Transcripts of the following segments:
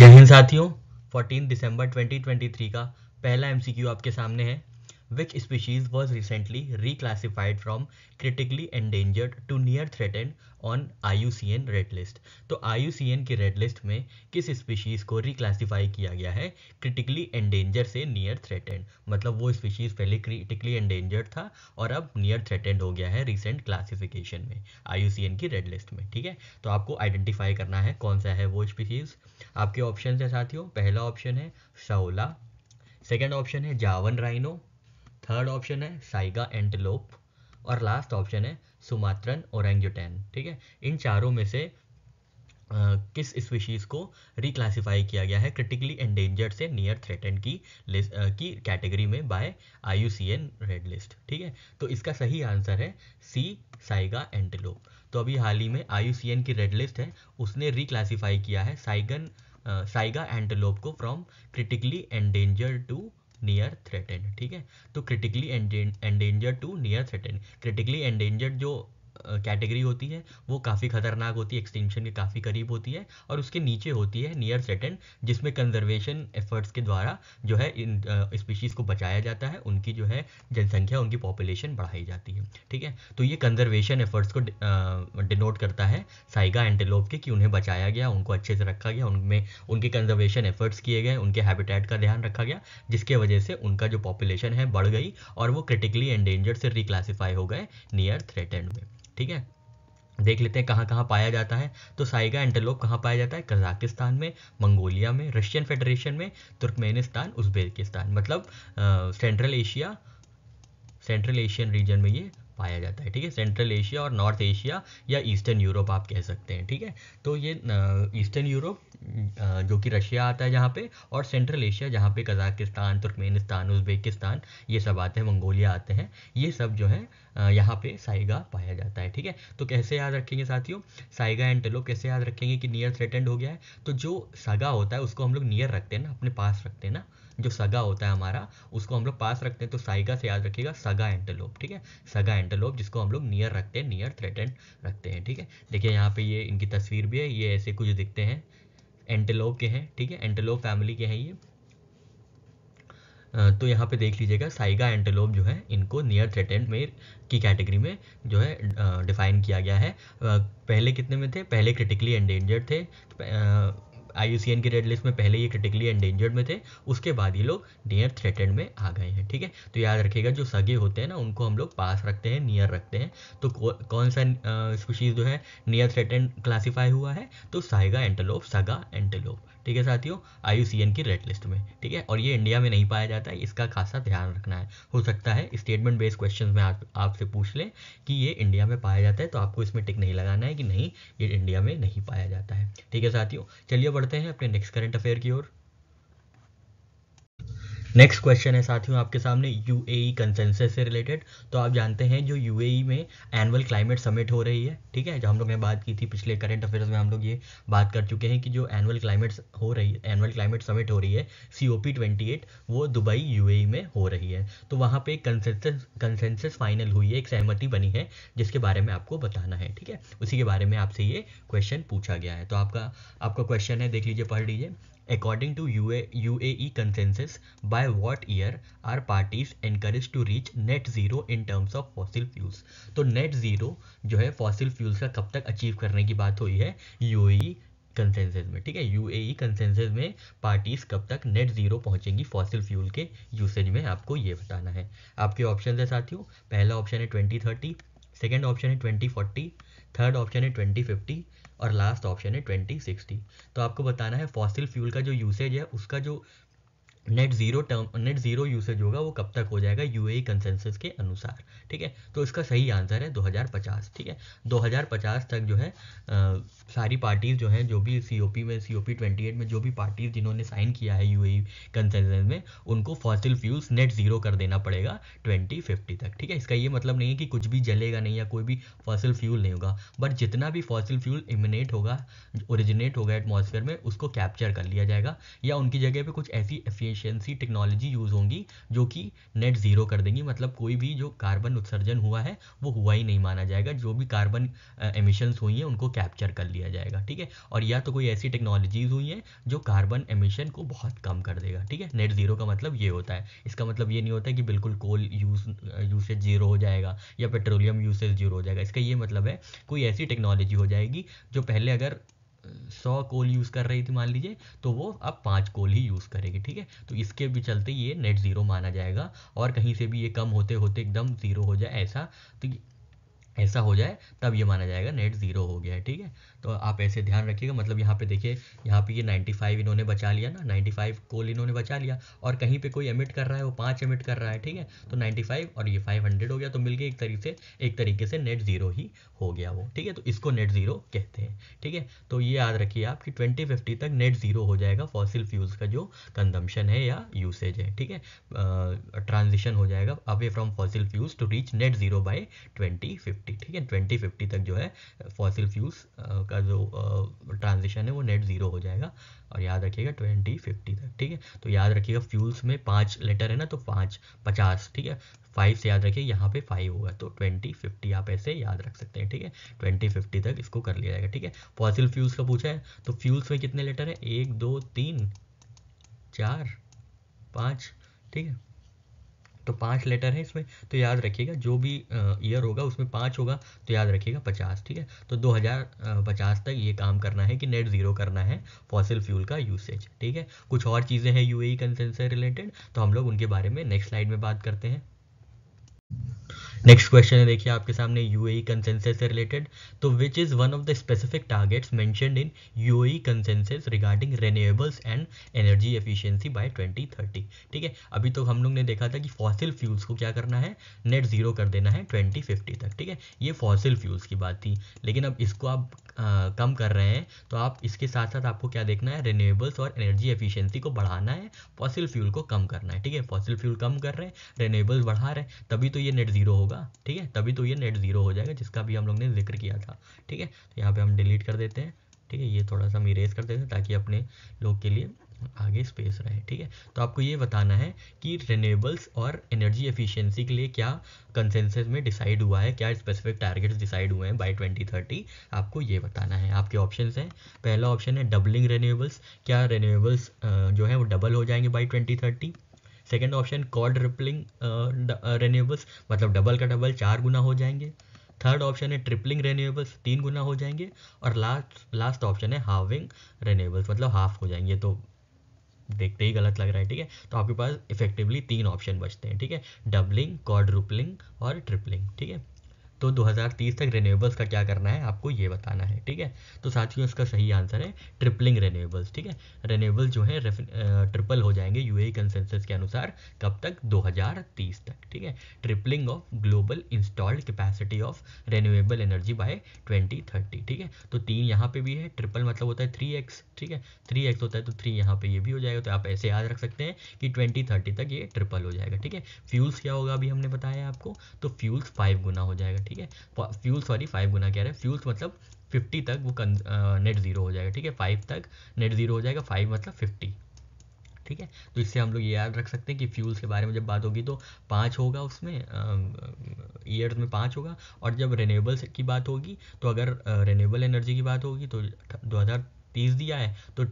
जय हिंद साथियों 14 दिसंबर 2023 का पहला एमसीक्यू आपके सामने है which species was recently reclassified from critically endangered to near threatened on IUCN red list तो IUCN की red list में किस species को reclassify किया गया है critically endangered से near threatened मतलब वो species पहले critically endangered था और अब near threatened हो गया है recent classification में IUCN की red list में ठीक है तो आपको identify करना है कौन सा है वो species आपके options है साथियों पहला option है शाओला सेकेंड ऑप्शन है जावन राइनो थर्ड ऑप्शन है साइगा एंटलोप और लास्ट ऑप्शन है सुमात्रन और ठीक है इन चारों में से Uh, किस स्पीशीज को रिक्लासीफाई किया गया है क्रिटिकली एंडेंजर्ड से नियर थ्रेटन की लिस्ट uh, की कैटेगरी में बाय आई रेड लिस्ट ठीक है तो इसका सही आंसर है सी साइगा एंटलोप तो अभी हाल ही में आई की रेड लिस्ट है उसने रिक्लासीफाई किया है साइगन साइगा एंटेलोप को from critically endangered to near threatened ठीक है तो critically endanger to near threatened critically endangered जो कैटेगरी होती है वो काफ़ी ख़तरनाक होती है एक्सटेंशन के काफ़ी करीब होती है और उसके नीचे होती है नियर सेटन जिसमें कंजर्वेशन एफर्ट्स के द्वारा जो है इन स्पीशीज़ को बचाया जाता है उनकी जो है जनसंख्या उनकी पॉपुलेशन बढ़ाई जाती है ठीक है तो ये कंजर्वेशन एफर्ट्स को डिनोट करता है साइगा एंटेलोप के कि उन्हें बचाया गया उनको अच्छे से रखा गया उनमें उनके कंजर्वेशन एफर्ट्स किए गए उनके हैबिटेट का ध्यान रखा गया जिसके वजह से उनका जो पॉपुलेशन है बढ़ गई और वो क्रिटिकली एंडेंजर्ड से रिक्लासीफाई हो गए नियर थ्रेटेंड में ठीक है देख लेते हैं कहाँ कहाँ पाया जाता है तो साइगा एंटेलोप कहाँ पाया जाता है कजाकिस्तान में मंगोलिया में रशियन फेडरेशन में तुर्कमेनिस्तान उज्बेकिस्तान मतलब central Asia central Asian region में ये पाया जाता है ठीक है सेंट्रल एशिया और नॉर्थ एशिया या ईस्टर्न यूरोप आप कह सकते हैं ठीक है तो ये ईस्टर्न यूरोप जो कि रशिया आता है जहाँ पे और सेंट्रल एशिया जहाँ पे कजाकिस्तान तुर्कमेनिस्तान उज्बेकिस्तान ये सब आते हैं मंगोलिया आते हैं ये सब जो है यहाँ पे साइगा पाया जाता है ठीक है तो कैसे याद रखेंगे साथियों साइगा एंड टेलो कैसे याद रखेंगे कि नियर थ्रेटेंड हो गया है तो जो सगा होता है उसको हम लोग नियर रखते हैं ना अपने पास रखते हैं ना जो सगा होता है हमारा उसको हम लोग पास रखते हैं तो साइगा से याद रखिएगा सगा एंटेलोप ठीक है सगा एंटेलोप जिसको हम लोग नियर रखते हैं नियर थ्रेटेंड रखते हैं ठीक है देखिए यहाँ पे ये इनकी तस्वीर भी है ये ऐसे कुछ दिखते हैं एंटेलोप के हैं ठीक है एंटेलोप फैमिली के हैं ये तो यहाँ पे देख लीजिएगा साइगा एंटेलोप जो है इनको नियर थ्रेटेंड में की कैटेगरी में जो है डिफाइन किया गया है पहले कितने में थे पहले क्रिटिकली एंडेंजर्ड थे आई की रेड लिस्ट में पहले ये क्रिटिकली एंडेंजर्ड में थे उसके बाद ये लोग नियर थ्रेटेड में आ गए हैं ठीक है तो याद रखिएगा जो सगे होते हैं ना उनको हम लोग पास रखते हैं नियर रखते हैं तो कौन सा स्पीशीज जो है नियर थ्रेटेड क्लासीफाई हुआ है तो साइगा एंटेलोप सगा एंटेलोप ठीक है साथियों एन की रेड लिस्ट में ठीक है और ये इंडिया में नहीं पाया जाता है इसका खासा ध्यान रखना है हो सकता है स्टेटमेंट बेस्ड क्वेश्चन में आपसे पूछ लें कि ये इंडिया में पाया जाता है तो आपको इसमें टिक नहीं लगाना है कि नहीं ये इंडिया में नहीं पाया जाता है ठीक है साथियों चलिए बढ़ते हैं अपने नेक्स्ट करंट अफेयर की ओर नेक्स्ट क्वेश्चन है साथियों आपके सामने यू ए कंसेंसस से रिलेटेड तो आप जानते हैं जो यू e में एनुअल क्लाइमेट समिट हो रही है ठीक है जो हम लोग ने बात की थी पिछले करंट अफेयर्स में हम लोग ये बात कर चुके हैं कि जो एनुअल क्लाइमेट हो रही है एनुअल क्लाइमेट समिट हो रही है सी ओ वो दुबई यू e में हो रही है तो वहाँ पर कंसेंसस फाइनल हुई है एक सहमति बनी है जिसके बारे में आपको बताना है ठीक है उसी के बारे में आपसे ये क्वेश्चन पूछा गया है तो आपका आपका क्वेश्चन है देख लीजिए पढ़ लीजिए according According U U A consensus by what year are parties encourage to reach net zero in terms of fossil fuels तो नेट ज़ीरो जो है फॉसिल फ्यूल्स का कब तक अचीव करने की बात हुई है यू ए कंसेंसिस में ठीक है यू ए कंसेंसिस में पार्टीज कब तक नेट जीरो पहुंचेंगी फॉसिल फ्यूल के यूसेज में आपको ये बताना है आपके ऑप्शन है साथियों पहला ऑप्शन है ट्वेंटी थर्टी सेकेंड ऑप्शन है ट्वेंटी फोर्टी थर्ड ऑप्शन है ट्वेंटी फिफ्टी और लास्ट ऑप्शन है ट्वेंटी सिक्सटी तो आपको बताना है फॉसिल फ्यूल का जो यूसेज है उसका जो net zero term net zero usage होगा वो कब तक हो जाएगा यू ए कंसेंसस के अनुसार ठीक है तो इसका सही आंसर है 2050 ठीक है 2050 तक जो है आ, सारी पार्टीज जो हैं जो भी सी में सी 28 में जो भी पार्टीज जिन्होंने साइन किया है यू ए कंसेंसस में उनको फॉसिल फ्यूल्स नेट जीरो कर देना पड़ेगा ट्वेंटी तक ठीक है इसका ये मतलब नहीं है कि कुछ भी जलेगा नहीं या कोई भी फॉसिल फ्यूल नहीं होगा बट जितना भी फॉसिल फ्यूल इमिनेट होगा ओरिजिनेट होगा एटमोसफेयर में उसको कैप्चर कर लिया जाएगा या उनकी जगह पर कुछ ऐसी एफिशिएंसी टेक्नोलॉजी यूज़ होंगी जो कि नेट ज़ीरो कर देंगी मतलब कोई भी जो कार्बन उत्सर्जन हुआ है वो हुआ ही नहीं माना जाएगा जो भी कार्बन एमिशंस हुई हैं उनको कैप्चर कर लिया जाएगा ठीक है और या तो कोई ऐसी टेक्नोलॉजीज़ हुई हैं जो कार्बन एमिशन को बहुत कम कर देगा ठीक है नेट ज़ीरो का मतलब ये होता है इसका मतलब ये नहीं होता कि बिल्कुल कोल यूज यूसेज ज़ीरो हो जाएगा या पेट्रोलियम यूसेज ज़ीरो हो जाएगा इसका ये मतलब है कोई ऐसी टेक्नोलॉजी हो जाएगी जो पहले अगर सौ कोल यूज़ कर रही थी मान लीजिए तो वो अब पाँच कोल ही यूज़ करेगी ठीक है तो इसके भी चलते ये नेट ज़ीरो माना जाएगा और कहीं से भी ये कम होते होते एकदम ज़ीरो हो जाए ऐसा तो ऐसा हो जाए तब ये माना जाएगा नेट ज़ीरो हो गया ठीक है तो आप ऐसे ध्यान रखिएगा मतलब यहाँ पे देखिए यहाँ पे ये 95 इन्होंने बचा लिया ना 95 कोल इन्होंने बचा लिया और कहीं पे कोई एमिट कर रहा है वो पाँच एमिट कर रहा है ठीक है तो 95 और ये 500 हो गया तो मिल गया एक तरीके से एक तरीके से नेट ज़ीरो ही हो गया वो ठीक है तो इसको नेट ज़ीरो कहते हैं ठीक है तो ये याद रखिए आप कि ट्वेंटी तक नेट ज़ीरो हो जाएगा फॉसिल फ्यूज़ का जो कंजम्पन है या यूसेज है ठीक है ट्रांजिशन हो जाएगा away from fossil fuels to reach net zero by twenty ठीक है ट्वेंटी तक जो है फॉसिल फ्यूज़ का जो ट्रांजिशन है वो नेट ज़ीरो हो जाएगा और याद रखिएगा ट्वेंटी फिफ्टी तक ठीक है तो याद रखिएगा फ्यूल्स में पांच लेटर है ना तो पांच पचास ठीक है फाइव से याद रखिए यहाँ पे फाइव होगा तो ट्वेंटी फिफ्टी आप ऐसे याद रख सकते हैं ठीक है ट्वेंटी फिफ्टी तक इसको कर लिया जाएगा ठीक है फॉसिल फ्यूल्स का पूछा है तो फ्यूल्स में कितने लेटर है एक दो तीन चार पाँच ठीक है तो पाँच लेटर है इसमें तो याद रखिएगा जो भी ईयर होगा उसमें पाँच होगा तो याद रखिएगा पचास ठीक है तो दो हज़ार पचास तक ये काम करना है कि नेट ज़ीरो करना है फॉसिल फ्यूल का यूसेज ठीक है कुछ और चीज़ें हैं यू ए कंसेंस से रिलेटेड तो हम लोग उनके बारे में नेक्स्ट स्लाइड में बात करते हैं नेक्स्ट क्वेश्चन है देखिए आपके सामने यूएई कंसेंसस e से रिलेटेड तो which is one of the specific targets mentioned in UAE consensus regarding renewables and energy efficiency by 2030 ठीक है अभी तो हम लोग ने देखा था कि फॉसिल फ्यूल्स को क्या करना है नेट जीरो कर देना है 2050 तक ठीक है ये फॉसिल फ्यूल्स की बात थी लेकिन अब इसको आप आ, कम कर रहे हैं तो आप इसके साथ साथ आपको क्या देखना है रेन्यूएबल्स और एनर्जी एफिशियंसी को बढ़ाना है फॉसिल फ्यूल को कम करना है ठीक है फॉसिल फ्यूल कम कर रहे हैं रेन्यूएबल्स बढ़ा रहे हैं तभी तो ये नेट जीरो होगा होगा ठीक है तभी तो ये नेट ज़ीरो हो जाएगा जिसका भी हम लोग ने जिक्र किया था ठीक है तो यहाँ पे हम डिलीट कर देते हैं ठीक है ये थोड़ा सा हम इरेज कर देते हैं ताकि अपने लोग के लिए आगे स्पेस रहे ठीक है तो आपको ये बताना है कि रिनेबल्स और एनर्जी एफिशिएंसी के लिए क्या कंसेंसस में डिसाइड हुआ है क्या स्पेसिफिक टारगेट्स डिसाइड हुए हैं बाय 2030 आपको ये बताना है आपके ऑप्शंस हैं पहला ऑप्शन है डबलिंग रिनेबल्स क्या रिनेबल्स जो है वो डबल हो जाएंगे by twenty second option called rippling renewables मतलब डबल का डबल चार गुना हो जाएंगे थर्ड ऑप्शन है ट्रिपलिंग रेन्यूएबल्स तीन गुना हो जाएंगे और लास्ट लास्ट ऑप्शन है हाविंग रेन्यूएबल्स मतलब हाफ हो जाएंगे तो देखते ही गलत लग रहा है ठीक है तो आपके पास इफेक्टिवली तीन ऑप्शन बचते हैं ठीक है डबलिंग कॉड और ट्रिपलिंग ठीक है तो 2030 तक रिन्यूएबल्स का क्या करना है आपको ये बताना है ठीक है तो साथियों इसका सही आंसर है ट्रिपलिंग रिन्यूएबल्स ठीक है रिन्यूएबल्स जो है ट्रिपल हो जाएंगे यूएई कंसेंसस e के अनुसार कब तक 2030 तक ठीक है tripling of global installed capacity of renewable energy by twenty ठीक है तो तीन यहाँ पे भी है ट्रिपल मतलब होता है थ्री एक्स ठीक है थ्री एक्स होता है तो थ्री यहाँ पे ये भी हो जाएगा तो आप ऐसे याद रख सकते हैं कि ट्वेंटी थर्टी तक ये ट्रिपल हो जाएगा ठीक है फ्यूल्स क्या होगा अभी हमने बताया आपको तो फ्यूल्स फाइव गुना हो जाएगा ठीक है फ्यूल सॉरी फाइव गुना कह रहे हैं फ्यूल्स मतलब फिफ्टी तक वो नेट ज़ीरो हो जाएगा ठीक है फाइव तक नेट ज़ीरो हो जाएगा फाइव मतलब फिफ्टी ठीक है तो इससे हम लोग ये याद रख सकते हैं कि फ्यूल्स के बारे में जब बात होगी तो पाँच होगा उसमें ईयर्स में पाँच होगा और जब रेनेबल्स की बात होगी तो अगर रेनेबल एनर्जी की बात होगी तो दो तीस दिया है तो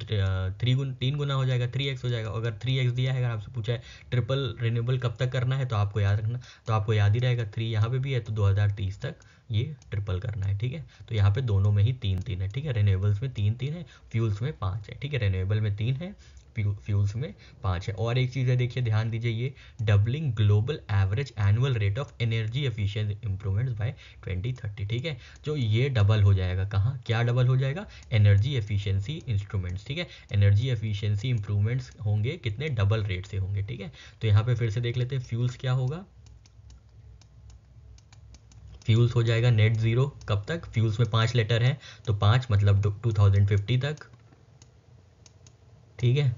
थ्री गुन तीन गुना हो जाएगा थ्री एक्स हो जाएगा अगर थ्री एक्स दिया है अगर आपसे पूछा है ट्रिपल रिन्यूएबल कब तक करना है तो आपको याद रखना तो आपको याद ही रहेगा थ्री यहाँ पे भी है तो तीस तक ये ट्रिपल करना है ठीक है तो यहाँ पे दोनों में ही तीन तीन है ठीक है रिन्यूएबल्स में तीन तीन है फ्यूल्स में पाँच है ठीक है रिन्यूएबल में तीन है फ्यूल्स में पाँच है और एक चीज़ है देखिए ध्यान दीजिए ये doubling global average annual rate of energy efficient improvements by 2030 ठीक है जो ये डबल हो जाएगा कहाँ क्या डबल हो जाएगा एनर्जी एफिशियंसी इंस्ट्रूमेंट्स ठीक है एनर्जी एफिशियंसी इंप्रूवमेंट्स होंगे कितने डबल रेट से होंगे ठीक है तो यहाँ पे फिर से देख लेते हैं फ्यूल्स क्या होगा फ्यूल्स हो जाएगा नेट ज़ीरो कब तक फ्यूल्स में पांच लेटर हैं तो पांच मतलब 2050 तक ठीक है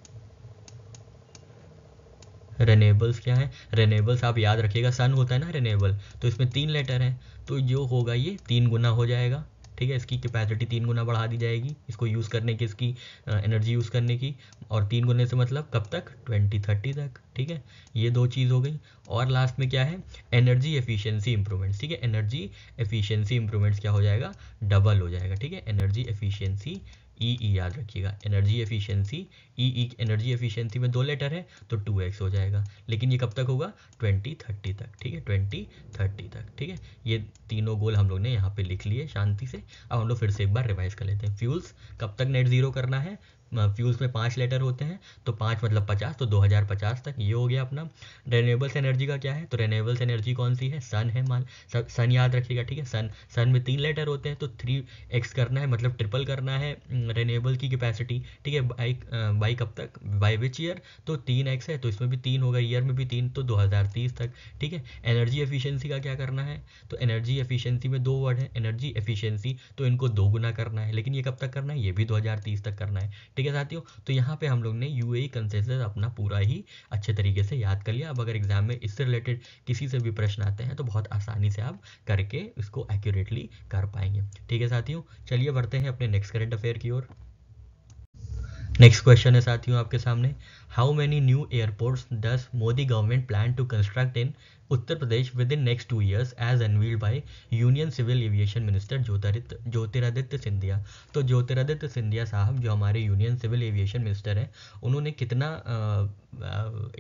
रेनेबल्स क्या है रेनेबल्स आप याद रखिएगा सन होता है ना रेनेबल तो इसमें तीन लेटर हैं तो जो होगा ये तीन गुना हो जाएगा ठीक है इसकी कैपेसिटी तीन गुना बढ़ा दी जाएगी इसको यूज़ करने की इसकी एनर्जी यूज़ करने की और तीन गुने से मतलब कब तक ट्वेंटी थर्टी तक ठीक है ये दो चीज़ हो गई और लास्ट में क्या है एनर्जी एफिशिएंसी इंप्रूवमेंट्स ठीक है एनर्जी एफिशिएंसी इंप्रूवमेंट्स क्या हो जाएगा डबल हो जाएगा ठीक है energy efficiency E e E e, याद रखिएगा energy efficiency E E energy efficiency में दो लेटर है तो टू एक्स हो जाएगा लेकिन ये कब तक होगा ट्वेंटी थर्टी तक ठीक है ट्वेंटी थर्टी तक ठीक है ये तीनों गोल हम लोग ने यहाँ पे लिख लिए शांति से अब हम लोग फिर से एक बार रिवाइज कर लेते हैं फ्यूल्स कब तक नेट जीरो करना है फ्यूल्स में पाँच लेटर होते हैं तो पाँच मतलब पचास तो दो हज़ार पचास तक ये हो गया अपना रेन्यूएबल्स एनर्जी का क्या है तो रेन्यूएबल्स एनर्जी कौन सी है सन है मान सन याद रखिएगा ठीक है सन सन में तीन लेटर होते हैं तो थ्री एक्स करना है मतलब ट्रिपल करना है रेन्यूएबल की कैपेसिटी ठीक है बाइक बाई कब तक बाई विच ईयर तो तीन एक्स है तो इसमें भी तीन होगा ईयर में भी तीन तो दो हज़ार तीस तक ठीक है एनर्जी एफिशियंसी का क्या करना है तो एनर्जी एफिशियंसी में दो वर्ड है एनर्जी एफिशियंसी तो इनको दो गुना करना है लेकिन ये कब तक करना है ये भी दो हज़ार तीस तक करना है ठीक है साथियों तो यहाँ पे हम लोग ने यू ए e अपना पूरा ही अच्छे तरीके से याद कर लिया अब अगर एग्जाम में इससे रिलेटेड किसी से भी प्रश्न आते हैं तो बहुत आसानी से आप करके इसको एक्यूरेटली कर पाएंगे ठीक है साथियों चलिए बढ़ते हैं अपने नेक्स्ट करेंट अफेयर की ओर नेक्स्ट क्वेश्चन है साथियों आपके सामने how many new airports does Modi government plan to construct in Uttar Pradesh within next two years as unveiled by union civil aviation minister ज्योतिरित Jyotiraditya Scindia तो ज्योतिरादित्य सिंधिया साहब जो हमारे यूनियन सिविल एविएशन मिनिस्टर हैं उन्होंने कितना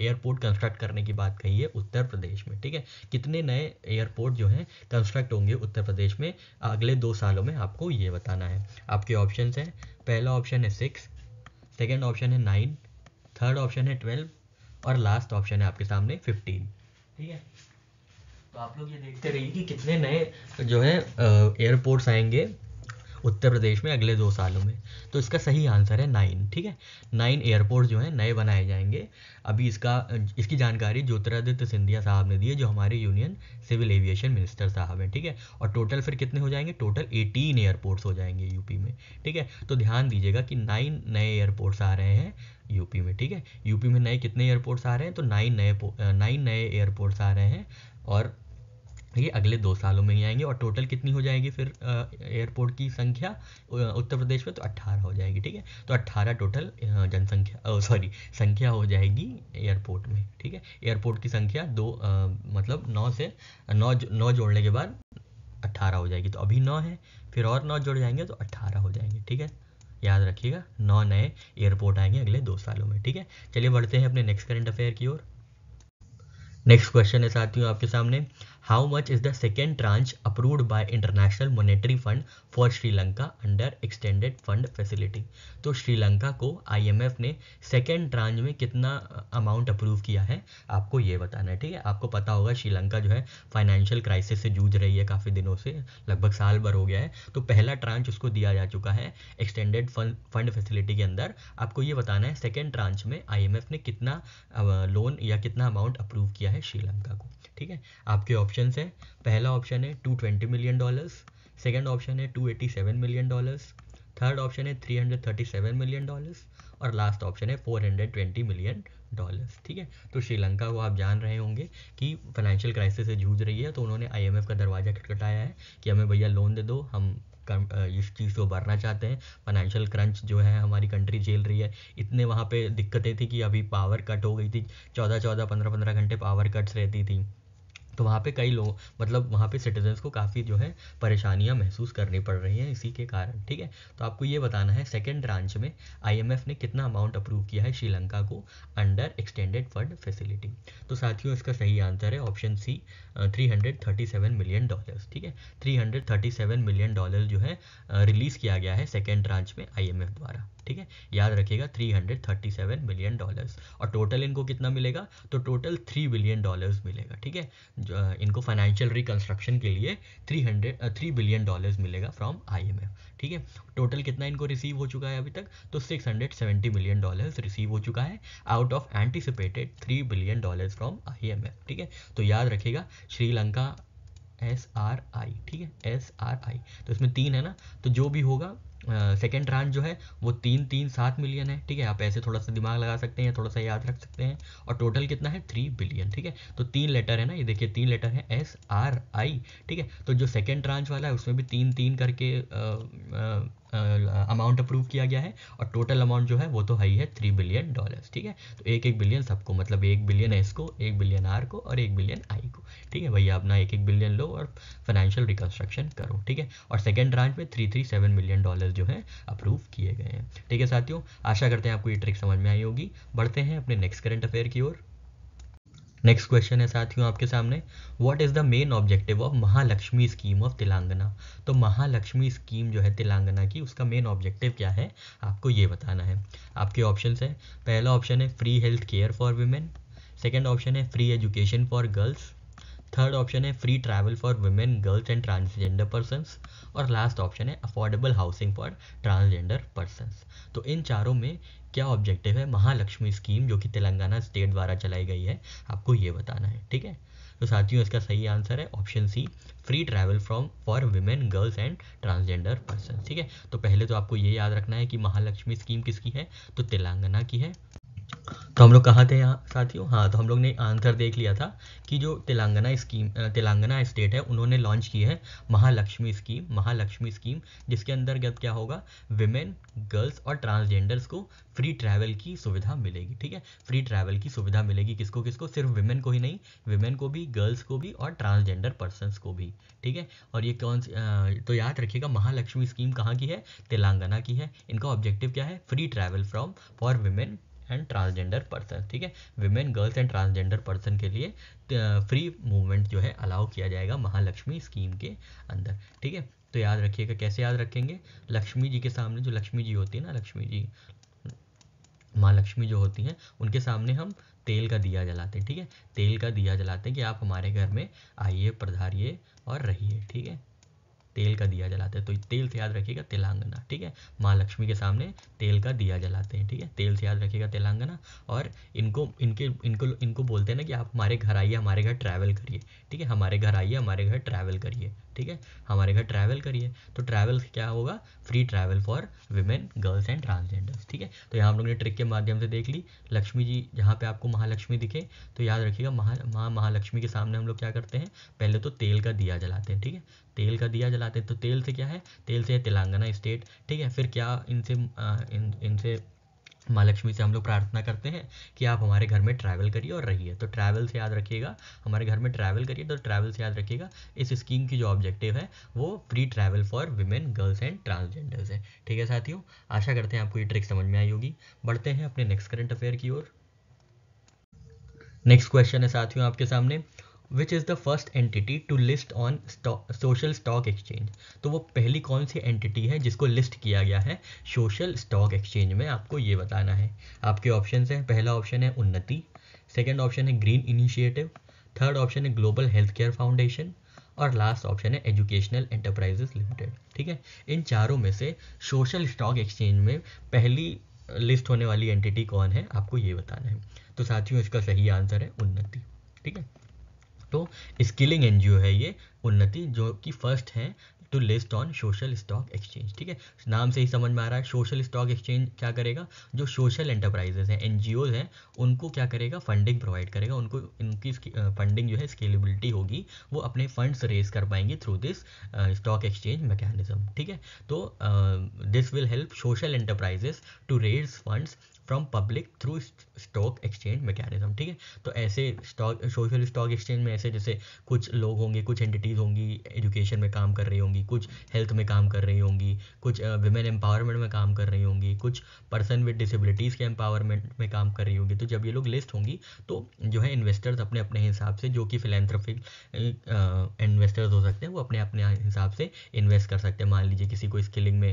एयरपोर्ट कंस्ट्रक्ट करने की बात कही है उत्तर प्रदेश में ठीक है कितने नए एयरपोर्ट जो हैं कंस्ट्रक्ट होंगे उत्तर प्रदेश में अगले दो सालों में आपको ये बताना है आपके ऑप्शन हैं पहला ऑप्शन है सिक्स सेकेंड ऑप्शन है नाइन थर्ड ऑप्शन है ट्वेल्व और लास्ट ऑप्शन है आपके सामने फिफ्टीन ठीक है तो आप लोग ये देखते रहिए कि कितने नए जो है एयरपोर्ट्स आएंगे उत्तर प्रदेश में अगले दो सालों में तो इसका सही आंसर है नाइन ठीक है नाइन एयरपोर्ट जो है नए बनाए जाएंगे अभी इसका इसकी जानकारी ज्योतिरादित्य सिंधिया साहब ने दी है जो हमारे यूनियन सिविल एविएशन मिनिस्टर साहब हैं ठीक है और टोटल फिर कितने हो जाएंगे टोटल एटीन एयरपोर्ट्स हो जाएंगे यूपी में ठीक है तो ध्यान दीजिएगा कि नाइन नए एयरपोर्ट्स आ रहे हैं यूपी में ठीक है यूपी में नए कितने एयरपोर्ट्स आ रहे हैं तो नाइन नए नाइन नए एयरपोर्ट्स आ रहे हैं और ये अगले दो सालों में ही आएंगे और टोटल कितनी हो जाएगी फिर एयरपोर्ट की संख्या उत्तर प्रदेश में तो 18 हो जाएगी ठीक है तो 18 टोटल जनसंख्या सॉरी संख्या हो जाएगी एयरपोर्ट में ठीक है एयरपोर्ट की संख्या दो आ, मतलब नौ से नौ नौ जोड़ने के बाद 18 हो जाएगी तो अभी नौ है फिर और नौ जोड़ जाएंगे तो अट्ठारह हो जाएंगे ठीक है याद रखिएगा नौ नए एयरपोर्ट आएंगे अगले दो सालों में ठीक है चलिए बढ़ते हैं अपने नेक्स्ट करंट अफेयर की ओर नेक्स्ट क्वेश्चन है साथियों आपके सामने how much is the second tranche approved by international monetary fund for Sri Lanka under extended fund facility तो श्रीलंका को आई एम एफ ने सेकेंड ट्रांच में कितना अमाउंट अप्रूव किया है आपको ये बताना है ठीक है आपको पता होगा श्रीलंका जो है फाइनेंशियल क्राइसिस से जूझ रही है काफ़ी दिनों से लगभग साल भर हो गया है तो पहला ट्रांच उसको दिया जा चुका है एक्सटेंडेड फंड फंड फैसिलिटी के अंदर आपको ये बताना है सेकेंड ट्रांच में आई एम एफ ने कितना लोन या कितना अमाउंट अप्रूव किया है श्रीलंका को ठीक है आपके ऑप्शन है पहला ऑप्शन है two twenty million dollars second option है two eighty seven million dollars third option है three hundred thirty seven million dollars और लास्ट ऑप्शन है four hundred twenty million dollars ठीक है तो श्रीलंका को आप जान रहे होंगे कि फाइनेंशियल क्राइसिस से जूझ रही है तो उन्होंने आईएमएफ का दरवाज़ा खटखटाया है कि हमें भैया लोन दे दो हम इस चीज़ को भरना चाहते हैं फाइनेंशियल क्रंच जो है हमारी कंट्री झेल रही है इतने वहाँ पे दिक्कतें थी कि अभी पावर कट हो गई थी चौदह चौदह पंद्रह पंद्रह घंटे पावर कट्स रहती थी तो वहाँ पे कई लोग मतलब वहाँ पे सिटीजन्स को काफ़ी जो है परेशानियाँ महसूस करनी पड़ रही हैं इसी के कारण ठीक है तो आपको ये बताना है सेकेंड ब्रांच में आईएमएफ ने कितना अमाउंट अप्रूव किया है श्रीलंका को अंडर एक्सटेंडेड फंड फैसिलिटी तो साथियों इसका सही आंसर है ऑप्शन सी 337 मिलियन डॉलर्स ठीक है 337 मिलियन डॉलर जो है रिलीज़ किया गया है सेकेंड ब्रांच में आई द्वारा ठीक है याद रखिएगा 337 मिलियन डॉलर्स और टोटल इनको कितना मिलेगा तो टोटल 3 बिलियन डॉलर्स मिलेगा ठीक है इनको फाइनेंशियल रिकन्स्ट्रक्शन के लिए 300 3 बिलियन डॉलर्स मिलेगा फ्रॉम आईएमएफ ठीक है टोटल कितना इनको रिसीव हो चुका है अभी तक तो 670 मिलियन डॉलर्स रिसीव हो चुका है out of anticipated 3 billion dollars from IMF ठीक है तो याद रखिएगा श्रीलंका एस आर आई ठीक है एस आर आई तो इसमें तीन है ना तो जो भी होगा सेकेंड ट्रांच जो है वो तीन तीन सात मिलियन है ठीक है आप ऐसे थोड़ा सा दिमाग लगा सकते हैं थोड़ा सा याद रख सकते हैं और टोटल कितना है थ्री बिलियन ठीक है तो तीन लेटर है ना ये देखिए तीन लेटर है एस आर आई ठीक है तो जो सेकेंड ट्रांच वाला है उसमें भी तीन तीन करके आ, आ, अमाउंट अप्रूव किया गया है और टोटल अमाउंट जो है वो तो हाई है थ्री बिलियन डॉलर्स ठीक है तो एक एक बिलियन सबको मतलब एक बिलियन एस को एक बिलियन आर को और एक बिलियन आई को ठीक है भैया अपना एक एक बिलियन लो और फाइनेंशियल रिकन्स्ट्रक्शन करो ठीक है और सेकेंड ब्रांच में three three seven million dollar जो है अप्रूव किए गए हैं ठीक है साथियों आशा करते हैं आपको ये ट्रिक समझ में आई होगी बढ़ते हैं अपने नेक्स्ट करेंट अफेयर की ओर नेक्स्ट क्वेश्चन है साथियों आपके सामने what is the main objective of Mahalakshmi scheme of Telangana तो महालक्ष्मी स्कीम जो है तेलंगाना की उसका मेन ऑब्जेक्टिव क्या है आपको ये बताना है आपके ऑप्शन है पहला ऑप्शन है free health care for women second option है free education for girls third option है free travel for women girls and transgender person और लास्ट ऑप्शन है affordable housing for transgender person तो इन चारों में क्या ऑब्जेक्टिव है महालक्ष्मी स्कीम जो कि तेलंगाना स्टेट द्वारा चलाई गई है आपको ये बताना है ठीक है तो साथियों इसका सही आंसर है option C free travel from for women girls and transgender person ठीक है तो पहले तो आपको ये याद रखना है कि महालक्ष्मी स्कीम किसकी है तो तेलंगाना की है तो हम लोग कहाँ थे यहाँ साथियों हाँ तो हम लोग ने आंसर देख लिया था कि जो तेलंगाना स्कीम तेलंगाना स्टेट है उन्होंने लॉन्च की है महालक्ष्मी स्कीम महालक्ष्मी स्कीम जिसके अंतर्गत क्या होगा विमेन गर्ल्स और ट्रांसजेंडर्स को फ्री ट्रैवल की सुविधा मिलेगी ठीक है फ्री ट्रैवल की सुविधा मिलेगी किसको किसको सिर्फ विमेन को ही नहीं विमेन को भी गर्ल्स को भी और ट्रांसजेंडर पर्सन को भी ठीक है और ये कौन तो याद रखिएगा महालक्ष्मी स्कीम कहाँ की है तेलंगाना की है इनका ऑब्जेक्टिव क्या है free travel from for women and transgender person ठीक है women girls and transgender person के लिए फ्री मूवमेंट जो है अलाउ किया जाएगा महालक्ष्मी स्कीम के अंदर ठीक है तो याद रखिएगा कैसे याद रखेंगे लक्ष्मी जी के सामने जो लक्ष्मी जी होती है ना लक्ष्मी जी माँ लक्ष्मी जो होती हैं उनके सामने हम तेल का दिया जलाते हैं ठीक है तेल का दिया जलाते हैं कि आप हमारे घर में आइए पधारिए और रहिए ठीक है तेल का दिया जलाते हैं तो तेल से याद रखिएगा तेलंगाना ठीक है माँ लक्ष्मी के सामने तेल का दिया जलाते हैं ठीक है तेल से याद रखिएगा तेलंगाना और इनको इनके इनको इनको बोलते हैं ना कि आप हमारे घर आइए हमारे घर ट्रैवल करिए ठीक है हमारे घर आइए हमारे घर ट्रैवल करिए ठीक है हमारे घर ट्रैवल करिए तो ट्रैवल क्या होगा free travel for women girls and transgenders ठीक है तो यहाँ हम लोग ने ट्रिक के माध्यम से देख ली लक्ष्मी जी जहाँ पे आपको महालक्ष्मी दिखे तो याद रखिएगा महा महालक्ष्मी के सामने हम लोग क्या करते हैं पहले तो तेल का दिया जलाते हैं ठीक है तेल का दिया जलाते हैं तो तेल से क्या है तेल से तेलंगाना स्टेट ठीक है फिर क्या इनसे इनसे माँ लक्ष्मी से हम लोग प्रार्थना करते हैं कि आप हमारे घर में ट्रैवल करिए और रहिए तो ट्रैवल से याद रखिएगा हमारे घर में ट्रैवल करिए तो ट्रैवल से याद रखिएगा इस स्कीम की जो ऑब्जेक्टिव है वो free travel for women girls and transgenders है ठीक है साथियों आशा करते हैं आपको ये ट्रिक समझ में आई होगी बढ़ते हैं अपने नेक्स्ट करंट अफेयर की ओर नेक्स्ट क्वेश्चन है साथियों आपके सामने which is the first entity to list on social stock exchange तो वो पहली कौन सी एंटिटी है जिसको लिस्ट किया गया है सोशल स्टॉक एक्सचेंज में आपको ये बताना है आपके ऑप्शन हैं पहला ऑप्शन है उन्नति सेकेंड ऑप्शन है ग्रीन इनिशिएटिव थर्ड ऑप्शन है ग्लोबल हेल्थ केयर फाउंडेशन और लास्ट ऑप्शन है एजुकेशनल एंटरप्राइजेस लिमिटेड ठीक है इन चारों में से सोशल स्टॉक एक्सचेंज में पहली लिस्ट होने वाली एंटिटी कौन है आपको ये बताना है तो साथियों इसका सही आंसर है उन्नति ठीक है तो स्किलिंग एन है ये उन्नति जो कि फर्स्ट है to list on social stock exchange ठीक है नाम से ही समझ में आ रहा है सोशल स्टॉक एक्सचेंज क्या करेगा जो सोशल एंटरप्राइजेस हैं एन हैं उनको क्या करेगा फंडिंग प्रोवाइड करेगा उनको इनकी फंडिंग जो है स्केलेबिलिटी होगी वो अपने फंड्स रेज कर पाएंगे through this stock exchange mechanism ठीक है तो this will help social enterprises to raise funds from public through stock exchange mechanism ठीक है तो ऐसे स्टॉक सोशल स्टॉक एक्सचेंज में ऐसे जैसे कुछ लोग होंगे कुछ एंटिटीज़ होंगी एजुकेशन में काम कर रही होंगी कुछ हेल्थ में काम कर रही होंगी कुछ वुमेन एम्पावरमेंट में काम कर रही होंगी कुछ पर्सन विद डिसेबिलिटीज़ के एम्पावरमेंट में काम कर रही होंगी तो जब ये लोग लिस्ट होंगी तो जो है इन्वेस्टर्स अपने अपने हिसाब से जो कि फिलेंथ्रफिक इन्वेस्टर्स हो सकते हैं वो अपने अपने हिसाब से इन्वेस्ट कर सकते हैं मान लीजिए किसी को स्किलिंग में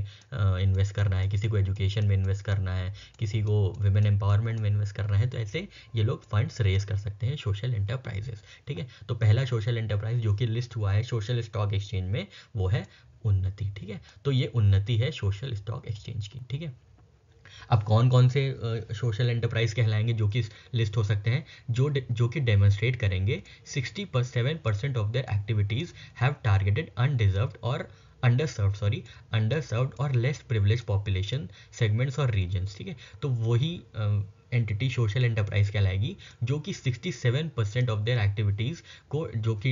इन्वेस्ट करना है किसी को एजुकेशन में इन्वेस्ट करना है किसी को विमेन एम्पावरमेंट में इन्वेस्ट कर रहे हैं तो ऐसे ये लोग फंड्स रेज कर सकते हैं सोशल इंटरप्राइजेस ठीक है तो पहला सोशल इंटरप्राइज जो कि लिस्ट हुआ है सोशल स्टॉक एक्सचेंज में वो है उन्नति ठीक है तो ये उन्नति है सोशल स्टॉक एक्सचेंज की ठीक है अब कौन कौन से सोशल एंटरप्राइज कहलाएंगे जो कि लिस्ट हो सकते हैं जो जो कि डेमोन्स्ट्रेट करेंगे सिक्सटी पर seven percent of their activities have targeted undeserve और सर्व सॉरी अंडरसर्व और लेस प्रिविलेज पॉपुलेशन सेगमेंट्स और रीजन्स ठीक है तो वही एंटिटी सोशल एंटरप्राइज कहलाएगी जो कि 67 परसेंट ऑफ देयर एक्टिविटीज़ को जो कि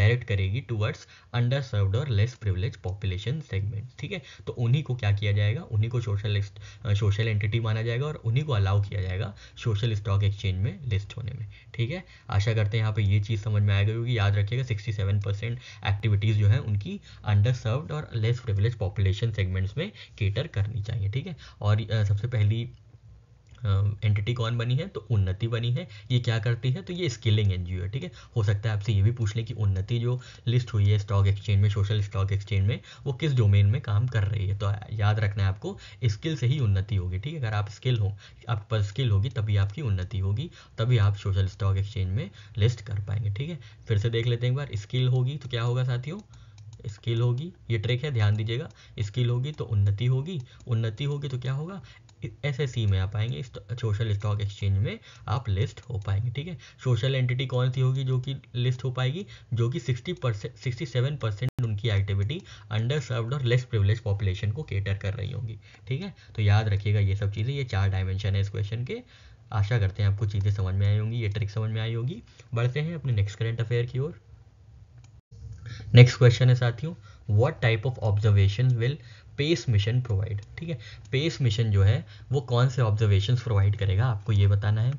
डायरेक्ट करेगी टुवर्ड्स अंडर सर्वड और लेस प्रिविलेज पॉपुलेशन सेगमेंट ठीक है तो उन्हीं को क्या किया जाएगा उन्हीं को सोशल सोशल एंटिटी माना जाएगा और उन्हीं को अलाउ किया जाएगा सोशल स्टॉक एक्सचेंज में लिस्ट होने में ठीक है आशा करते हैं यहाँ पे ये चीज़ समझ में आ गई होगी याद रखिएगा 67 परसेंट एक्टिविटीज़ जो है उनकी अंडर सर्व्ड और लेस प्रिविलेज पॉपुलेशन सेगमेंट्स में केटर करनी चाहिए ठीक है और सबसे पहली एंटिटी कौन बनी है तो उन्नति बनी है ये क्या करती है तो ये स्किलिंग एनजीओ है ठीक है हो सकता है आपसे ये भी पूछ लें कि उन्नति जो लिस्ट हुई है स्टॉक एक्सचेंज में सोशल स्टॉक एक्सचेंज में वो किस डोमेन में काम कर रही है तो याद रखना है आपको स्किल से ही उन्नति होगी ठीक है अगर आप स्किल हो आपके पास स्किल होगी तभी आपकी उन्नति होगी तभी आप सोशल स्टॉक एक्सचेंज में लिस्ट कर पाएंगे ठीक है फिर से देख लेते हैं एक बार स्किल होगी तो क्या होगा साथियों स्किल होगी ये ट्रिक है ध्यान दीजिएगा स्किल होगी तो उन्नति होगी उन्नति होगी तो क्या होगा एस एस सी में आ पाएंगे सोशल स्टॉक एक्सचेंज में आप लिस्ट हो पाएंगे ठीक है सोशल एंटिटी कौन सी होगी जो कि लिस्ट हो पाएगी जो कि sixty percent sixty seven percent उनकी एक्टिविटी अंडर सर्व्ड और लेस प्रिविलेज पॉपुलेशन को केटर कर रही होंगी ठीक है तो याद रखिएगा ये सब चीज़ें ये चार डायमेंशन है इस क्वेश्चन के आशा करते हैं आपको चीज़ें समझ में आई होंगी ये ट्रिक समझ में आई होगी बढ़ते हैं अपने नेक्स्ट करेंट अफेयर की ओर नेक्स्ट क्वेश्चन है साथियों what type of observation will PACE mission provide ठीक है पेस मिशन जो है वो कौन से ऑब्जर्वेशंस प्रोवाइड करेगा आपको ये बताना है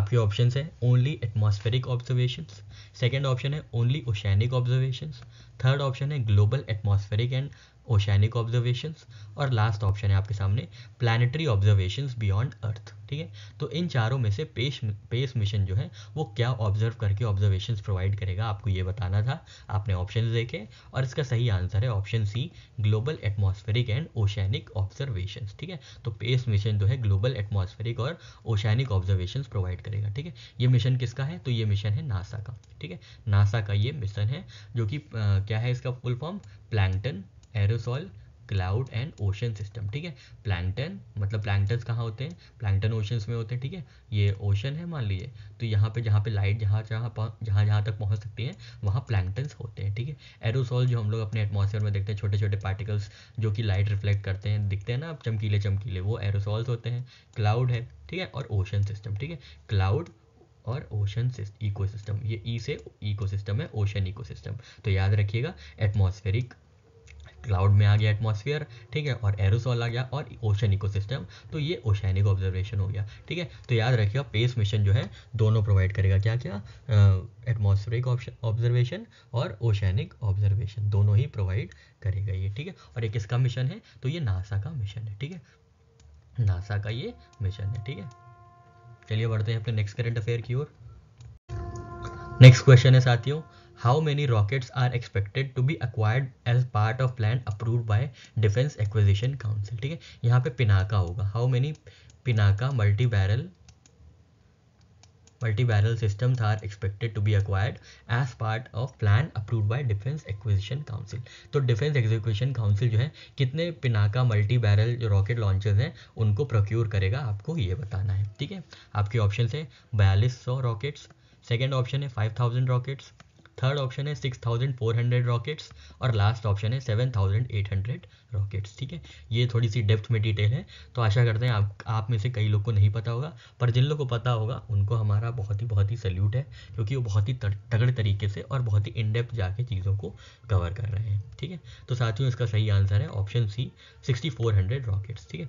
आपके ऑप्शन है only atmospheric observations second option है only oceanic observations third option है global atmospheric and oceanic observations और लास्ट ऑप्शन है आपके सामने प्लानिटरी ऑब्जर्वेशंस बियॉन्ड अर्थ ठीक है तो इन चारों में से पेश पेस मिशन जो है वो क्या ऑब्जर्व करके ऑब्जर्वेशन प्रोवाइड करेगा आपको ये बताना था आपने ऑप्शन देखे और इसका सही आंसर है option C global atmospheric and oceanic observation ठीक है तो पेस मिशन जो है ग्लोबल एटमोसफेरिक और ओशैनिक ऑब्जर्वेशन प्रोवाइड करेगा ठीक है ये मिशन किसका है तो ये मिशन है नासा का ठीक है नासा का ये मिशन है जो कि क्या है इसका full form plankton aerosol cloud and ocean system ठीक है प्लैंगटन मतलब प्लैंगटन कहाँ होते हैं प्लैंगटन ओशंस में होते हैं ठीक है ये ओशन है मान लीजिए तो यहाँ पे जहाँ पे लाइट जहाँ जहाँ जहाँ जहाँ तक पहुँच सकती है वहाँ प्लैंकटन्स होते हैं ठीक है एरोसॉल जो हम लोग अपने एटमोसफेयर में देखते हैं छोटे छोटे पार्टिकल्स जो कि लाइट रिफ्लेक्ट करते हैं दिखते हैं ना आप चमकीले चमकीले वो एरोसॉल्स होते हैं क्लाउड है ठीक है और ओशन सिस्टम ठीक है क्लाउड और ओशन इकोसिस्टम ये ई e से इकोसिस्टम है ओशन इकोसिस्टम तो याद रखिएगा एटमोसफेरिक क्लाउड में आ गया एटमॉस्फेयर ठीक है और एरोसॉल आ गया और ओशन इकोसिस्टम तो ये ओशैनिक ऑब्जर्वेशन हो गया ठीक है तो याद रखिएगा पेस मिशन जो है दोनों प्रोवाइड करेगा क्या क्या एटमॉस्फेरिक ऑब्जर्वेशन और ओशैनिक ऑब्जर्वेशन दोनों ही प्रोवाइड करेगा ये ठीक है और एक किसका मिशन है तो ये नासा का मिशन है ठीक है नासा का ये मिशन है ठीक है चलिए बढ़ते हैं अपने नेक्स्ट करेंट अफेयर की ओर नेक्स्ट क्वेश्चन है साथियों how many rockets are expected to be acquired as part of plan approve by defence acquisition council ठीक है यहाँ पे पिनाका होगा how many Pinaka multi barrel multi barrel systems are expected to be acquired as part of plan approve by defence acquisition council तो defence execution council जो है कितने Pinaka multi barrel जो रॉकेट लॉन्चर्स हैं उनको प्रोक्योर करेगा आपको ये बताना है ठीक है आपके ऑप्शन है बयालीस सौ रॉकेट्स सेकेंड ऑप्शन है five thousand rockets third option है six thousand four hundred rockets और लास्ट ऑप्शन है seven thousand eight hundred rockets ठीक है ये थोड़ी सी डेप्थ में डिटेल है तो आशा करते हैं आप आप में से कई लोग को नहीं पता होगा पर जिन लोग को पता होगा उनको हमारा बहुत ही बहुत ही सल्यूट है क्योंकि वो बहुत ही तगड़े तरीके से और बहुत ही इनडेप्थ जाके चीज़ों को कवर कर रहे हैं ठीक है तो साथियों इसका सही आंसर है option C sixty four hundred rockets ठीक है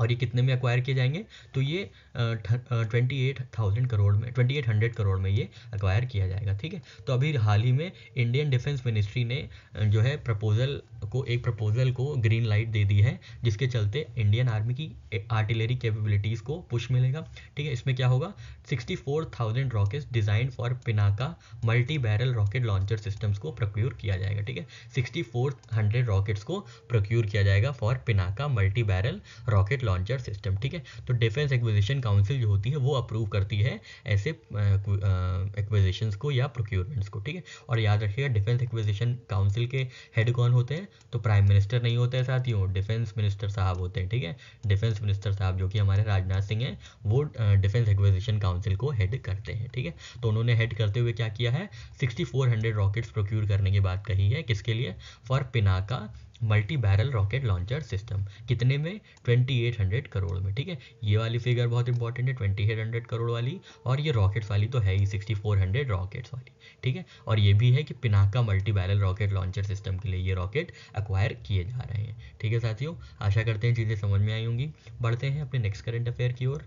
और ये कितने में अक्वायर किए जाएंगे तो ये ट्वेंटी एट थाउजेंड करोड़ में ट्वेंटी एट हंड्रेड करोड़ में ये अक्वायर किया जाएगा ठीक है तो अभी हाल ही में इंडियन डिफेंस मिनिस्ट्री ने जो है प्रपोजल को एक प्रपोजल को ग्रीन लाइट दे दी है जिसके चलते इंडियन आर्मी की आर्टिलरी कैपेबिलिटीज़ को पुश मिलेगा ठीक है इसमें क्या होगा 64,000 rockets design for Pinaka multi barrel rocket launcher systems को प्रोक्योर किया जाएगा ठीक है 6400 रॉकेट्स को प्रोक्योर किया जाएगा for Pinaka multi barrel rocket launcher system ठीक है तो डिफेंस एक्विजिशन काउंसिल जो होती है वो अप्रूव करती है ऐसे एक्विजिशन को या प्रोक्योरमेंट्स को ठीक है और याद रखिएगा डिफेंस एक्विजिशन काउंसिल के हेड कौन होते हैं तो प्राइम मिनिस्टर नहीं होते साथियों डिफेंस मिनिस्टर साहब होते हैं ठीक है डिफेंस मिनिस्टर साहब जो कि हमारे राजनाथ सिंह हैं वो डिफेंस एक्विजिशन काउंसिल को हेड करते हैं ठीक है थीके? तो उन्होंने हेड करते हुए क्या किया है सिक्सटी रॉकेट्स प्रोक्यूर करने की बात कही है किसके लिए for Pinaka multi barrel rocket launcher system कितने में 2800 करोड़ में ठीक है ये वाली फिगर बहुत इंपॉर्टेंट है 2800 करोड़ वाली और ये रॉकेट्स वाली तो है ही 6400 रॉकेट्स वाली ठीक है और ये भी है कि Pinaka multi barrel rocket launcher system के लिए ये रॉकेट अक्वायर किए जा रहे हैं ठीक है साथियों आशा करते हैं चीज़ें समझ में आई होंगी बढ़ते हैं अपने नेक्स्ट करेंट अफेयर की ओर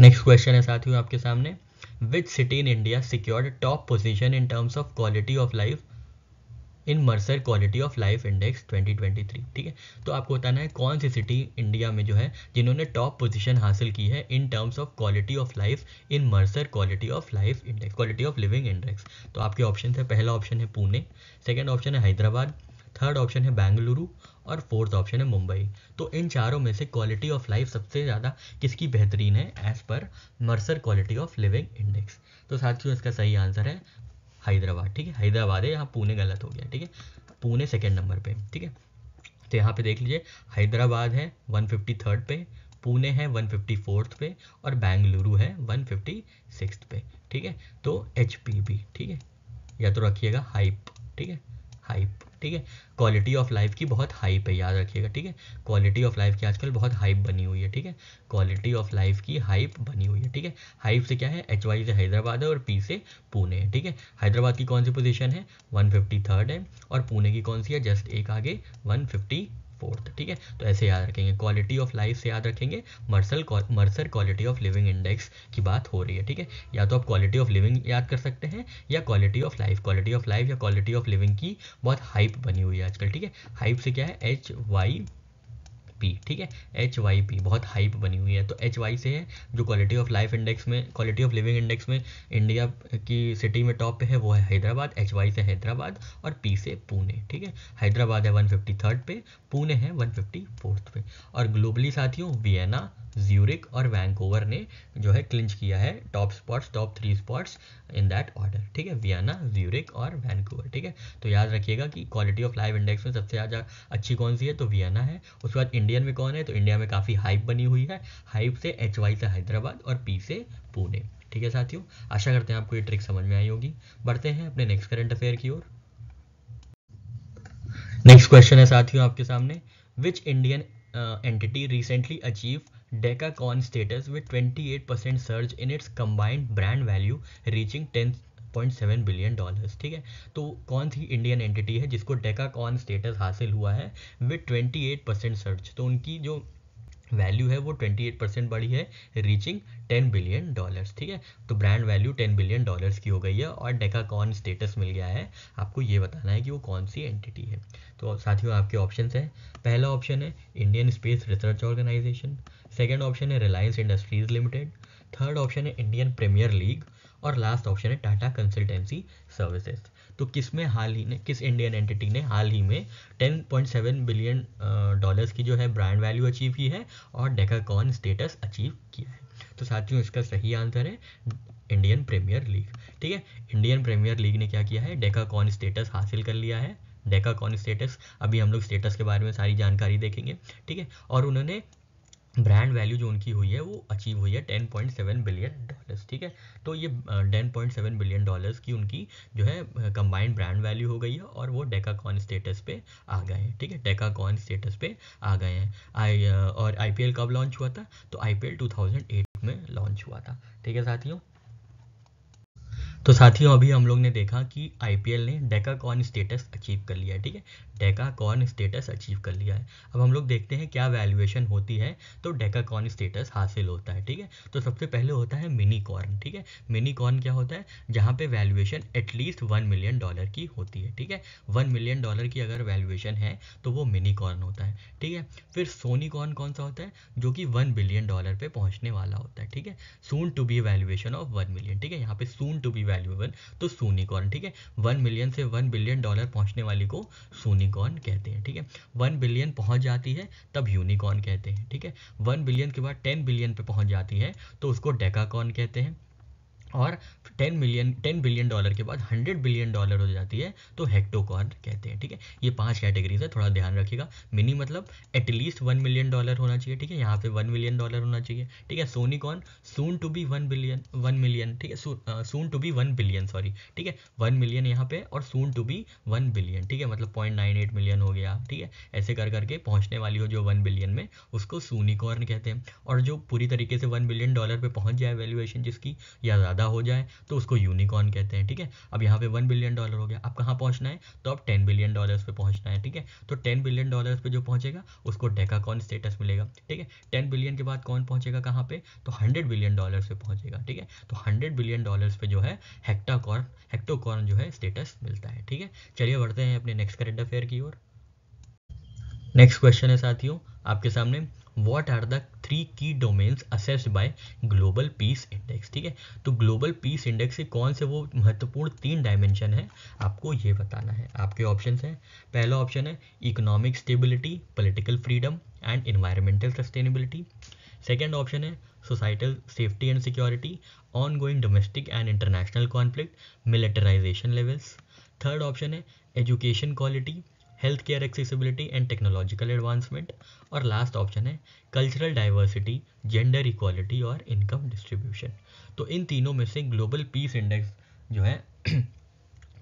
नेक्स्ट क्वेश्चन है साथियों आपके सामने which city in India secured top position in terms of quality of life in Mercer quality of life index 2023 ठीक है तो आपको बताना है कौन सी सिटी इंडिया में जो है जिन्होंने टॉप पोजीशन हासिल की है in terms of quality of life in Mercer quality of life index quality of living index तो आपके ऑप्शन है पहला ऑप्शन है पुणे सेकेंड ऑप्शन है हैदराबाद थर्ड ऑप्शन है बेंगलुरु और फोर्थ ऑप्शन है मुंबई तो इन चारों में से क्वालिटी ऑफ लाइफ सबसे ज़्यादा किसकी बेहतरीन है as per Mercer quality of living index तो साथियों इसका सही आंसर है हैदराबाद ठीक है हैदराबाद है यहाँ पुणे गलत हो गया ठीक है पुणे सेकेंड नंबर पे ठीक है तो यहाँ पे देख लीजिए हैदराबाद है वन फिफ्टी थर्ड पे पुणे है वन फिफ्टी फोर्थ पे और बेंगलुरु है वन फिफ्टी सिक्स पे ठीक है तो एच पी ठीक है या तो रखिएगा हाइप ठीक है हाइप ठीक है क्वालिटी ऑफ लाइफ की बहुत हाइप है याद रखिएगा ठीक है क्वालिटी ऑफ लाइफ की आजकल बहुत हाइप बनी हुई है ठीक है क्वालिटी ऑफ लाइफ की हाइप बनी हुई है ठीक है हाइप से क्या है एच वाई से हैदराबाद है और पी से पुणे है ठीक है हैदराबाद की कौन सी पोजीशन है वन है और पुणे की कौन सी है जस्ट एक आगे वन फोर्थ ठीक है तो ऐसे याद रखेंगे क्वालिटी ऑफ लाइफ से याद रखेंगे Mersal Mercer quality of living index की बात हो रही है ठीक है या तो आप क्वालिटी ऑफ लिविंग याद कर सकते हैं या quality of life quality of life या क्वालिटी ऑफ लिविंग की बहुत हाइप बनी हुई है आजकल ठीक है हाइप से क्या है एच वाई पी ठीक है एच वाई पी बहुत हाइप बनी हुई है तो एच वाई से है जो क्वालिटी ऑफ लाइफ इंडेक्स में क्वालिटी ऑफ लिविंग इंडेक्स में इंडिया की सिटी में टॉप पे है वो है हैदराबाद एच वाई से हैदराबाद और पी से पुणे ठीक है हैदराबाद है वन फिफ्टी थर्ड पे पुणे है वन फिफ्टी फोर्थ पे और ग्लोबली साथियों वियना ज्यूरिक और वैंकोवर ने जो है क्लिंच किया है top spots top three spots in that order ठीक है वियना ज्यूरिक और वैंकोवर ठीक है तो याद रखिएगा कि क्वालिटी ऑफ लाइफ इंडेक्स में सबसे ज़्यादा अच्छी कौन सी है तो वियना है उसके बाद इंडियन में कौन है तो इंडिया में काफ़ी हाइप बनी हुई है हाइप से एच वाई से हैदराबाद और पी से पुणे ठीक है साथियों आशा करते हैं आपको ये ट्रिक समझ में आई होगी बढ़ते हैं अपने नेक्स्ट करंट अफेयर की ओर नेक्स्ट क्वेश्चन है साथियों आपके सामने which Indian entity recently achieve decacorn status with 28% surge in its combined brand value reaching 10 1.7 billion dollars ठीक है तो कौन सी इंडियन एंटिटी है जिसको डेका कॉन स्टेटस हासिल हुआ है विथ 28 परसेंट सर्च तो उनकी जो वैल्यू है वो 28 परसेंट बढ़ी है रीचिंग 10 बिलियन डॉलर्स ठीक है तो ब्रांड वैल्यू 10 बिलियन डॉलर्स की हो गई है और डेकाकॉन स्टेटस मिल गया है आपको ये बताना है कि वो कौन सी एंटिटी है तो साथियों आपके ऑप्शन हैं पहला ऑप्शन है Indian space research organisation second option है Reliance industries limited third option है इंडियन प्रीमियर लीग और लास्ट ऑप्शन है टाटा कंसल्टेंसी सर्विसेज तो किस में हाल ही ने किस इंडियन एंटिटी ने हाल ही में 10.7 बिलियन डॉलर्स की जो है ब्रांड वैल्यू अचीव की है और डेकाकॉन स्टेटस अचीव किया है तो साथियों इसका सही आंसर है इंडियन प्रीमियर लीग ठीक है इंडियन प्रीमियर लीग ने क्या किया है डेकाकॉन स्टेटस हासिल कर लिया है डेकाकॉन स्टेटस अभी हम लोग स्टेटस के बारे में सारी जानकारी देखेंगे ठीक है और उन्होंने ब्रांड वैल्यू जो उनकी हुई है वो अचीव हुई है 10.7 बिलियन डॉलर्स ठीक है तो ये 10.7 बिलियन डॉलर्स की उनकी जो है कंबाइंड ब्रांड वैल्यू हो गई है और वो डेकाकॉन स्टेटस पे आ गए हैं ठीक है डेकाकॉन स्टेटस पे आ गए हैं आई और आईपीएल कब लॉन्च हुआ था तो आईपीएल 2008 में लॉन्च हुआ था ठीक है साथियों तो साथियों अभी हम लोग ने देखा कि आई ने डेका कॉर्न स्टेटस अचीव कर लिया है ठीक है डेका कॉर्न स्टेटस अचीव कर लिया है अब हम लोग देखते हैं क्या वैल्यूएशन होती है तो डेका कॉर्न स्टेटस हासिल होता है ठीक है तो सबसे पहले होता है मिनी कॉर्न ठीक है मिनी कॉर्न क्या होता है जहाँ पे valuation at least one million dollar की होती है ठीक है वन मिलियन डॉलर की अगर वैल्यूएशन है तो वो मिनी कॉर्न होता है ठीक है फिर सोनी कॉर्न कौन सा होता है जो कि वन बिलियन डॉलर पर पहुँचने वाला होता है ठीक है soon to be valuation of one million ठीक है यहाँ पे सून टू बी वैल्यूएबल तो सोनीकॉर्न ठीक है वन मिलियन से वन बिलियन डॉलर पहुंचने वाली को सोनीकॉर्न कहते हैं ठीक है वन बिलियन पहुंच जाती है तब यूनिकॉर्न कहते हैं ठीक है वन बिलियन के बाद टेन बिलियन पे पहुंच जाती है तो उसको डेकाकॉर्न कहते हैं और 10 मिलियन 10 बिलियन डॉलर के बाद 100 बिलियन डॉलर हो जाती है तो हेक्टोकॉर्न कहते हैं ठीक है ये पांच कैटेगरीज है थोड़ा ध्यान रखिएगा मिनी मतलब एटलीस्ट वन मिलियन डॉलर होना चाहिए ठीक है यहाँ पे वन मिलियन डॉलर होना चाहिए ठीक है soonicorn soon to be one billion one million ठीक है soon to be one billion sorry ठीक है वन मिलियन यहाँ पे और soon to be one billion ठीक है मतलब पॉइंट नाइन एट मिलियन हो गया ठीक है ऐसे कर करके पहुंचने वाली हो जो वन बिलियन में उसको सूनीकॉर्न कहते हैं और जो पूरी तरीके से वन बिलियन डॉलर पे पहुंच जाए वैल्यूएशन जिसकी या ज़्यादा ज़्यादा हो जाए तो उसको यूनिकॉर्न कहते हैं ठीक है अब यहाँ पे वन बिलियन डॉलर हो गया अब कहाँ पहुंचना है तो अब टेन बिलियन डॉलर पे पहुंचना है ठीक है तो टेन बिलियन डॉलर पे जो पहुंचेगा उसको डेकाकॉन स्टेटस मिलेगा ठीक है टेन बिलियन के बाद कौन पहुंचेगा कहाँ पे तो हंड्रेड बिलियन डॉलर पे पहुंचेगा ठीक है तो हंड्रेड बिलियन डॉलर पे जो है हेक्टाकॉर्न हेक्टोकॉर्न जो है स्टेटस मिलता है ठीक है चलिए बढ़ते हैं अपने नेक्स्ट करेंट अफेयर की ओर नेक्स्ट क्वेश्चन है साथियों आपके सामने what are the three key domains assessed by global peace index ठीक है तो ग्लोबल पीस इंडेक्स के कौन से वो महत्वपूर्ण तीन डायमेंशन है आपको ये बताना है आपके ऑप्शन हैं पहला ऑप्शन है economic stability political freedom and environmental sustainability second option है societal safety and security ongoing domestic and international conflict militarisation levels third option है education quality health care accessibility and technological advancement और last option है cultural diversity gender equality और income distribution तो इन तीनों में से ग्लोबल पीस इंडेक्स जो है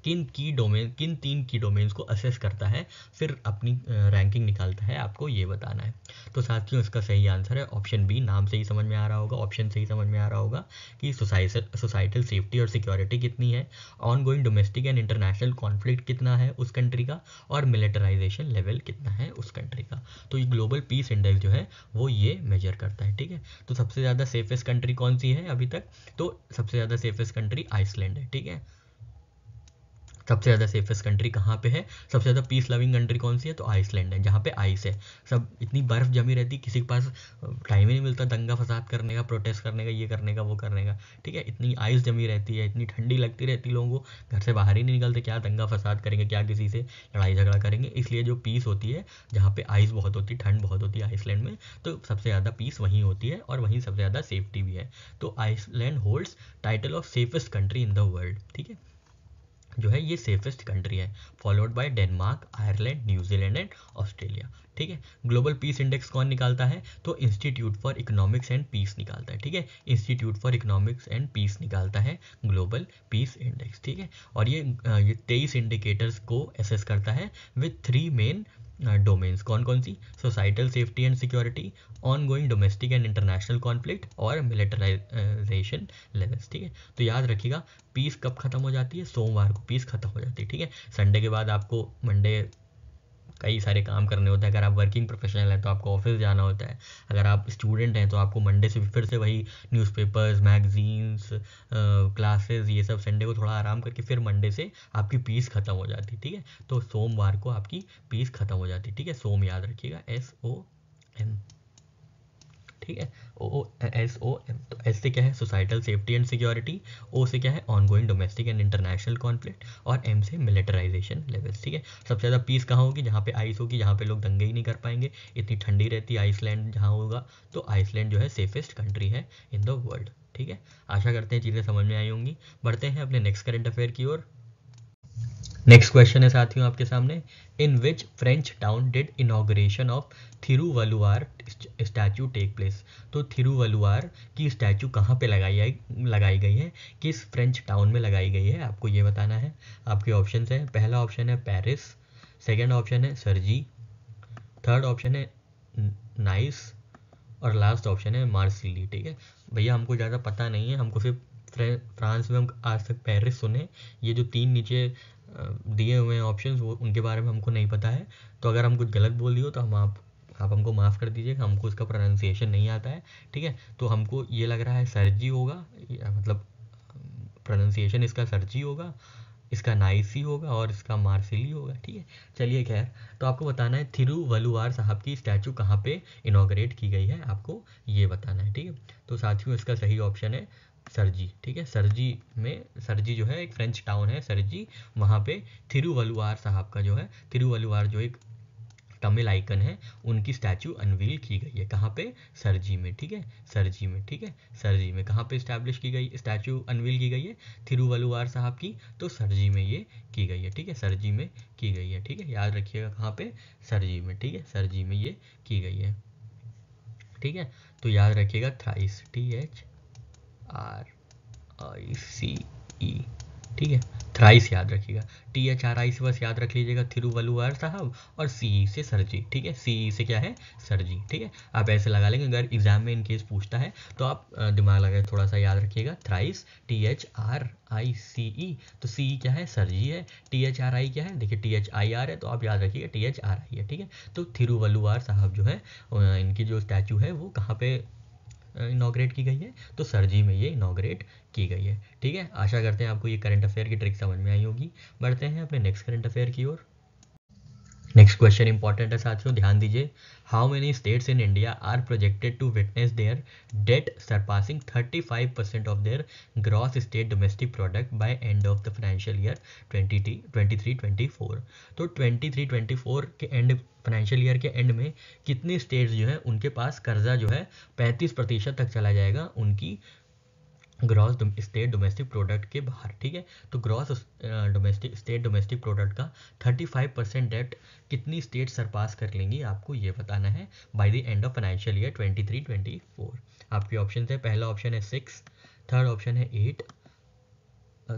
किन की डोमेन किन तीन की डोमेन्स को असेस करता है फिर अपनी रैंकिंग निकालता है आपको ये बताना है तो साथियों इसका सही आंसर है ऑप्शन बी नाम से ही समझ में आ रहा होगा ऑप्शन से ही समझ में आ रहा होगा कि सोसाइटल सेफ्टी और सिक्योरिटी कितनी है ongoing domestic and international conflict कितना है उस कंट्री का और मिलिटराइजेशन लेवल कितना है उस कंट्री का तो ये ग्लोबल पीस इंडेक्स जो है वो ये मेजर करता है ठीक है तो सबसे ज़्यादा सेफेस्ट कंट्री कौन सी है अभी तक तो सबसे ज़्यादा सेफेस्ट कंट्री आइसलैंड है ठीक है सबसे ज़्यादा सेफेस्ट कंट्री कहाँ पे है सबसे ज़्यादा पीस लविंग कंट्री कौन सी है तो आइसलैंड है जहाँ पे आइस है सब इतनी बर्फ़ जमी रहती है किसी के पास टाइम ही नहीं मिलता दंगा फसाद करने का प्रोटेस्ट करने का ये करने का वो करने का ठीक है इतनी आइस जमी रहती है इतनी ठंडी लगती रहती है लोगों को घर से बाहर ही नहीं निकलते क्या दंगा फसाद करेंगे क्या किसी से लड़ाई झगड़ा करेंगे इसलिए जो पीस होती है जहाँ पर आइस बहुत होती है ठंड बहुत होती है आइसलैंड में तो सबसे ज़्यादा पीस वहीं होती है और वहीं सबसे ज़्यादा सेफ्टी भी है तो Iceland holds title of safest country in the world ठीक है जो है ये सेफेस्ट कंट्री है followed by Denmark Ireland New Zealand and Australia ठीक है ग्लोबल पीस इंडेक्स कौन निकालता है तो institute for economics and peace निकालता है ठीक है institute for economics and peace निकालता है ग्लोबल पीस इंडेक्स ठीक है और ये ये तेईस इंडिकेटर्स को एसेस करता है with three main domains uh, कौन कौन सी societal safety and security ongoing domestic and international conflict और मिलिटराइजेशन लेवल्स ठीक है तो याद रखिएगा पीस कब खत्म हो जाती है सोमवार को पीस खत्म हो जाती है ठीक है संडे के बाद आपको मंडे कई सारे काम करने होते हैं अगर आप वर्किंग प्रोफेशनल हैं तो आपको ऑफिस जाना होता है अगर आप स्टूडेंट हैं तो आपको मंडे से फिर से वही न्यूज़पेपर्स मैगजीन्स क्लासेस ये सब संडे को थोड़ा आराम करके फिर मंडे से आपकी पीस ख़त्म हो जाती ठीक है तो सोमवार को आपकी पीस ख़त्म हो जाती ठीक है सोम याद रखिएगा एस ओ एम ठीक है ओ एस ओ तो एस से क्या है societal safety and security O से क्या है ongoing domestic and international conflict और एम से मिलिटराइजेशन लेवल्स ठीक है सबसे ज़्यादा पीस कहाँ होगी जहाँ पे आइस होगी जहाँ पे लोग दंगे ही नहीं कर पाएंगे इतनी ठंडी रहती आइसलैंड जहाँ होगा तो आइसलैंड जो है सेफेस्ट कंट्री है इन द वर्ल्ड ठीक है आशा करते हैं चीज़ें समझ में आई होंगी बढ़ते हैं अपने नेक्स्ट करंट अफेयर की ओर नेक्स्ट क्वेश्चन है साथियों आपके सामने in which French town did inauguration of Thiruvalluvar statue take place तो थिरुवलुआर की स्टैचू कहाँ पे लगाई लगाई गई है किस फ्रेंच टाउन में लगाई गई है आपको ये बताना है आपके ऑप्शन हैं पहला ऑप्शन है पेरिस सेकेंड ऑप्शन है सरजी थर्ड ऑप्शन है नाइस और लास्ट ऑप्शन है मार्सिली ठीक है भैया हमको ज़्यादा पता नहीं है हमको सिर्फ फ्रांस में हम आज तक पेरिस सुने ये जो तीन नीचे दिए हुए हैं ऑप्शन वो उनके बारे में हमको नहीं पता है तो अगर हम कुछ गलत बोल रही हो तो हम आप आप हमको माफ़ कर दीजिएगा हमको इसका प्रोनाउंसिएशन नहीं आता है ठीक है तो हमको ये लग रहा है सरजी होगा मतलब प्रोनाउंसिएशन इसका सरजी होगा इसका नाइसी होगा और इसका मार्सिली होगा ठीक है चलिए खैर तो आपको बताना है थिरुवलुवार साहब की स्टैचू कहाँ पे इनाग्रेट की गई है आपको ये बताना है ठीक है तो साथियों इसका सही ऑप्शन है सरजी ठीक है सरजी में सरजी जो है एक फ्रेंच टाउन है सरजी वहाँ पे थिरुवलुवार साहब का जो है थिरुवलुवार जो एक तमिल आइकन है उनकी स्टैचू अनवील की गई है कहाँ पे सरजी में ठीक है सरजी में ठीक है सरजी में कहाँ पे स्टैब्लिश की गई स्टैचू अनवील की गई है थिरुवलुवार साहब की तो सरजी में ये की गई है ठीक है सरजी में की गई है ठीक है याद रखिएगा कहाँ पे सरजी में ठीक है सरजी में ये की गई है ठीक है तो याद रखिएगा thrice T H R I C E ठीक है थ्राइस याद रखिएगा टी एच आर आई से बस याद रख लीजिएगा थिरुवलुआर साहब और सी से सरजी ठीक है सी से क्या है सरजी ठीक है आप ऐसे लगा लेंगे अगर एग्जाम में इनकेस पूछता है तो आप दिमाग लगा थोड़ा सा याद रखिएगा thrice T H R I C E तो सी क्या है सरजी है टी एच आर आई क्या है देखिए टी एच आई आर है तो आप याद रखिएगा टी एच आर आई है ठीक है तो थिरुवलुआर साहब जो है इनकी जो स्टैचू है वो कहाँ पे इनाग्रेट की गई है तो सरजी में ये इनाग्रेट की गई है ठीक है आशा करते हैं आपको ये करंट अफेयर की ट्रिक समझ में आई होगी बढ़ते हैं अपने नेक्स्ट करंट अफेयर की ओर नेक्स्ट क्वेश्चन इंपॉर्टेंट है साथियों ध्यान दीजिए how many states in India are projected to witness their debt surpassing 35 percent of their gross state domestic product by end of the financial year 23 24 तो 23-24 के end financial year के end में कितने states जो है उनके पास कर्जा जो है 35 प्रतिशत तक चला जाएगा उनकी ग्रॉस स्टेट डोमेस्टिक प्रोडक्ट के बाहर ठीक है तो gross domestic state domestic product का 35 परसेंट डेट कितनी स्टेट सरपास कर लेंगी आपको ये बताना है by the end of financial year 23 24 आपके ऑप्शन है पहला ऑप्शन है सिक्स थर्ड ऑप्शन है एट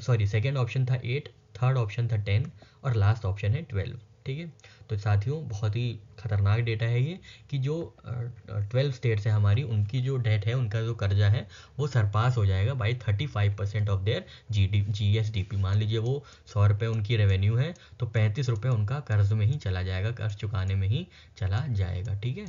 सॉरी सेकेंड ऑप्शन था एट थर्ड ऑप्शन था टेन और लास्ट ऑप्शन है ट्वेल्व ठीक है तो साथियों बहुत ही खतरनाक डेटा है ये कि जो ट्वेल्व स्टेट्स हैं हमारी उनकी जो डेट है उनका जो कर्जा है वो सरपास हो जाएगा by thirty five percent of their G D G S D P मान लीजिए वो सौ रुपये उनकी रेवेन्यू है तो पैंतीस रुपये उनका कर्ज में ही चला जाएगा कर्ज चुकाने में ही चला जाएगा ठीक है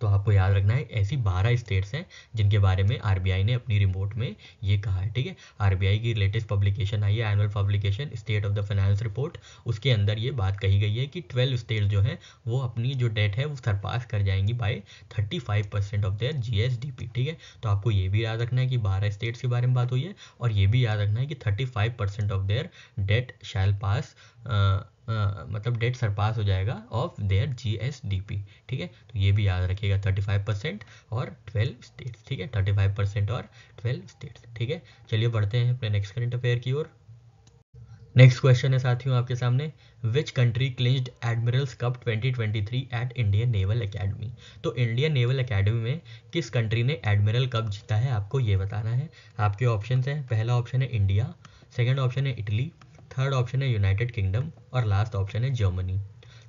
तो आपको याद रखना है ऐसी बारह स्टेट्स हैं जिनके बारे में आरबीआई ने अपनी रिपोर्ट में ये कहा है ठीक है आरबीआई की लेटेस्ट पब्लिकेशन आई है annual publication state of the finance report उसके अंदर ये बात कही गई है कि ट्वेल्व स्टेट जो हैं वो अपनी जो डेट है वो सरपास कर जाएंगी by thirty five percent of their G ठीक है तो आपको ये भी याद रखना है कि बारह स्टेट्स के बारे में बात हुई है और ये भी याद रखना है कि thirty five percent of their debt shall pass मतलब डेट सरपास हो जाएगा of their G S D P ठीक है तो ये भी याद रखिएगा थर्टी फाइव परसेंट और ट्वेल्व स्टेट्स ठीक है थर्टी फाइव परसेंट और ट्वेल्व स्टेट्स ठीक है चलिए बढ़ते हैं अपने नेक्स्ट करंट अफेयर की ओर नेक्स्ट क्वेश्चन है साथियों आपके सामने which country clinched admirals cup 2023 at Indian naval academy तो इंडियन नेवल एकेडमी में किस कंट्री ने एडमिरल कप जीता है आपको ये बताना है आपके ऑप्शन हैं पहला ऑप्शन है इंडिया सेकंड ऑप्शन है इटली थर्ड ऑप्शन है यूनाइटेड किंगडम और लास्ट ऑप्शन है जर्मनी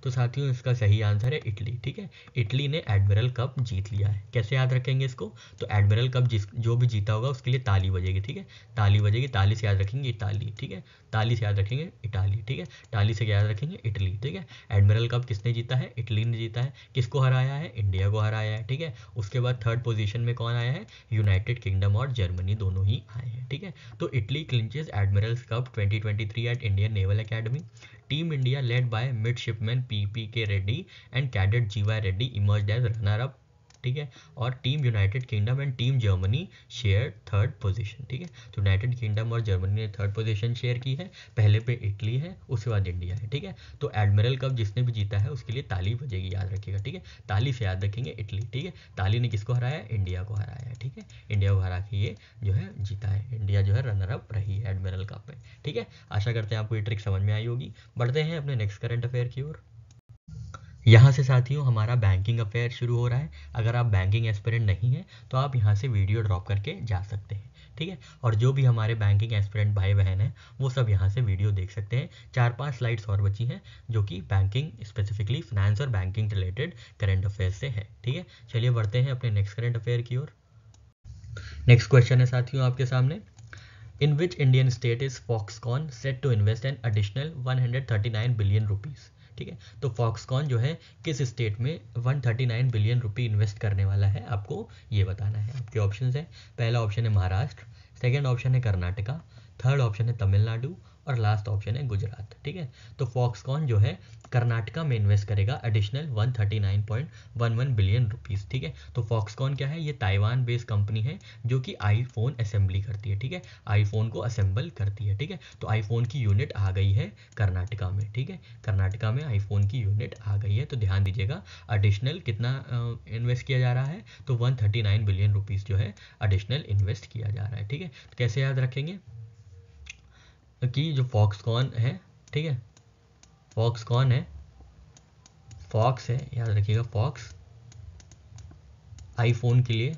तो साथियों इसका सही आंसर है इटली ठीक है इटली ने एडमिरल कप जीत लिया है कैसे याद रखेंगे इसको तो एडमिरल कप जिस जो भी जीता होगा उसके लिए ताली बजेगी ठीक है ताली बजेगी ताली से याद रखेंगे इटाली ठीक है ताली से याद रखेंगे इटाली ठीक है ताली से याद रखेंगे इटली ठीक है एडमिरल कप किसने जीता है इटली ने जीता है किसको हराया है इंडिया को हराया है ठीक है उसके बाद थर्ड पोजिशन में कौन आया है यूनाइटेड किंगडम और जर्मनी दोनों ही आए हैं ठीक है तो Italy clinches admirals cup twenty at Indian naval academy Team India led by midshipman P.P.K. Reddy and cadet G.Y. Reddy emerged as runner-up ठीक है और team United Kingdom and team Germany share third position ठीक है तो United Kingdom और Germany ने third position share की है पहले पे इटली है उसके बाद इंडिया है ठीक है तो एडमिरल कप जिसने भी जीता है उसके लिए ताली बजेगी याद रखिएगा ठीक है ताली से याद रखेंगे इटली ठीक है ताली ने किसको हराया इंडिया को हराया है ठीक है इंडिया को हरा के ये जो है जीता है इंडिया जो है रनर अप रही है एडमिरल कप में ठीक है आशा करते हैं आपको ये ट्रिक समझ में आई होगी बढ़ते हैं अपने नेक्स्ट करंट अफेयर की ओर यहाँ से साथियों हमारा बैंकिंग अफेयर शुरू हो रहा है अगर आप बैंकिंग एस्पिरेंट नहीं हैं तो आप यहाँ से वीडियो ड्रॉप करके जा सकते हैं ठीक है और जो भी हमारे बैंकिंग एस्पिरेंट भाई बहन हैं वो सब यहाँ से वीडियो देख सकते हैं चार पांच स्लाइड्स और बची हैं जो कि बैंकिंग स्पेसिफिकली फाइनेंस और बैंकिंग रिलेटेड करेंट अफेयर से है ठीक है चलिए बढ़ते हैं अपने नेक्स्ट करेंट अफेयर की ओर नेक्स्ट क्वेश्चन है साथियों आपके सामने in which Indian state is Foxconn set to invest an additional one billion rupees ठीक है तो फॉक्सकॉन जो है किस स्टेट में 139 बिलियन रुपी इन्वेस्ट करने वाला है आपको ये बताना है आपके ऑप्शन है पहला ऑप्शन है महाराष्ट्र सेकेंड ऑप्शन है कर्नाटका थर्ड ऑप्शन है तमिलनाडु और लास्ट ऑप्शन है गुजरात ठीक है तो फॉक्सकॉन जो है कर्नाटका में इन्वेस्ट करेगा एडिशनल 139.11 बिलियन रुपीस ठीक है तो फॉक्सकॉन क्या है ये ताइवान बेस्ड कंपनी है जो कि आईफोन असेंबली करती है ठीक है आईफोन को असेंबल करती है ठीक है तो आईफोन की यूनिट आ गई है कर्नाटका में ठीक है कर्नाटका में आईफोन की यूनिट आ गई है तो ध्यान दीजिएगा एडिशनल कितना इन्वेस्ट किया जा रहा है तो वन बिलियन रुपीज़ जो है एडिशनल इन्वेस्ट किया जा रहा है ठीक है तो कैसे याद रखेंगे तो कि जो फॉक्सकॉन है ठीक है फॉक्सकॉन है फॉक्स है याद रखिएगा फॉक्स आईफोन के लिए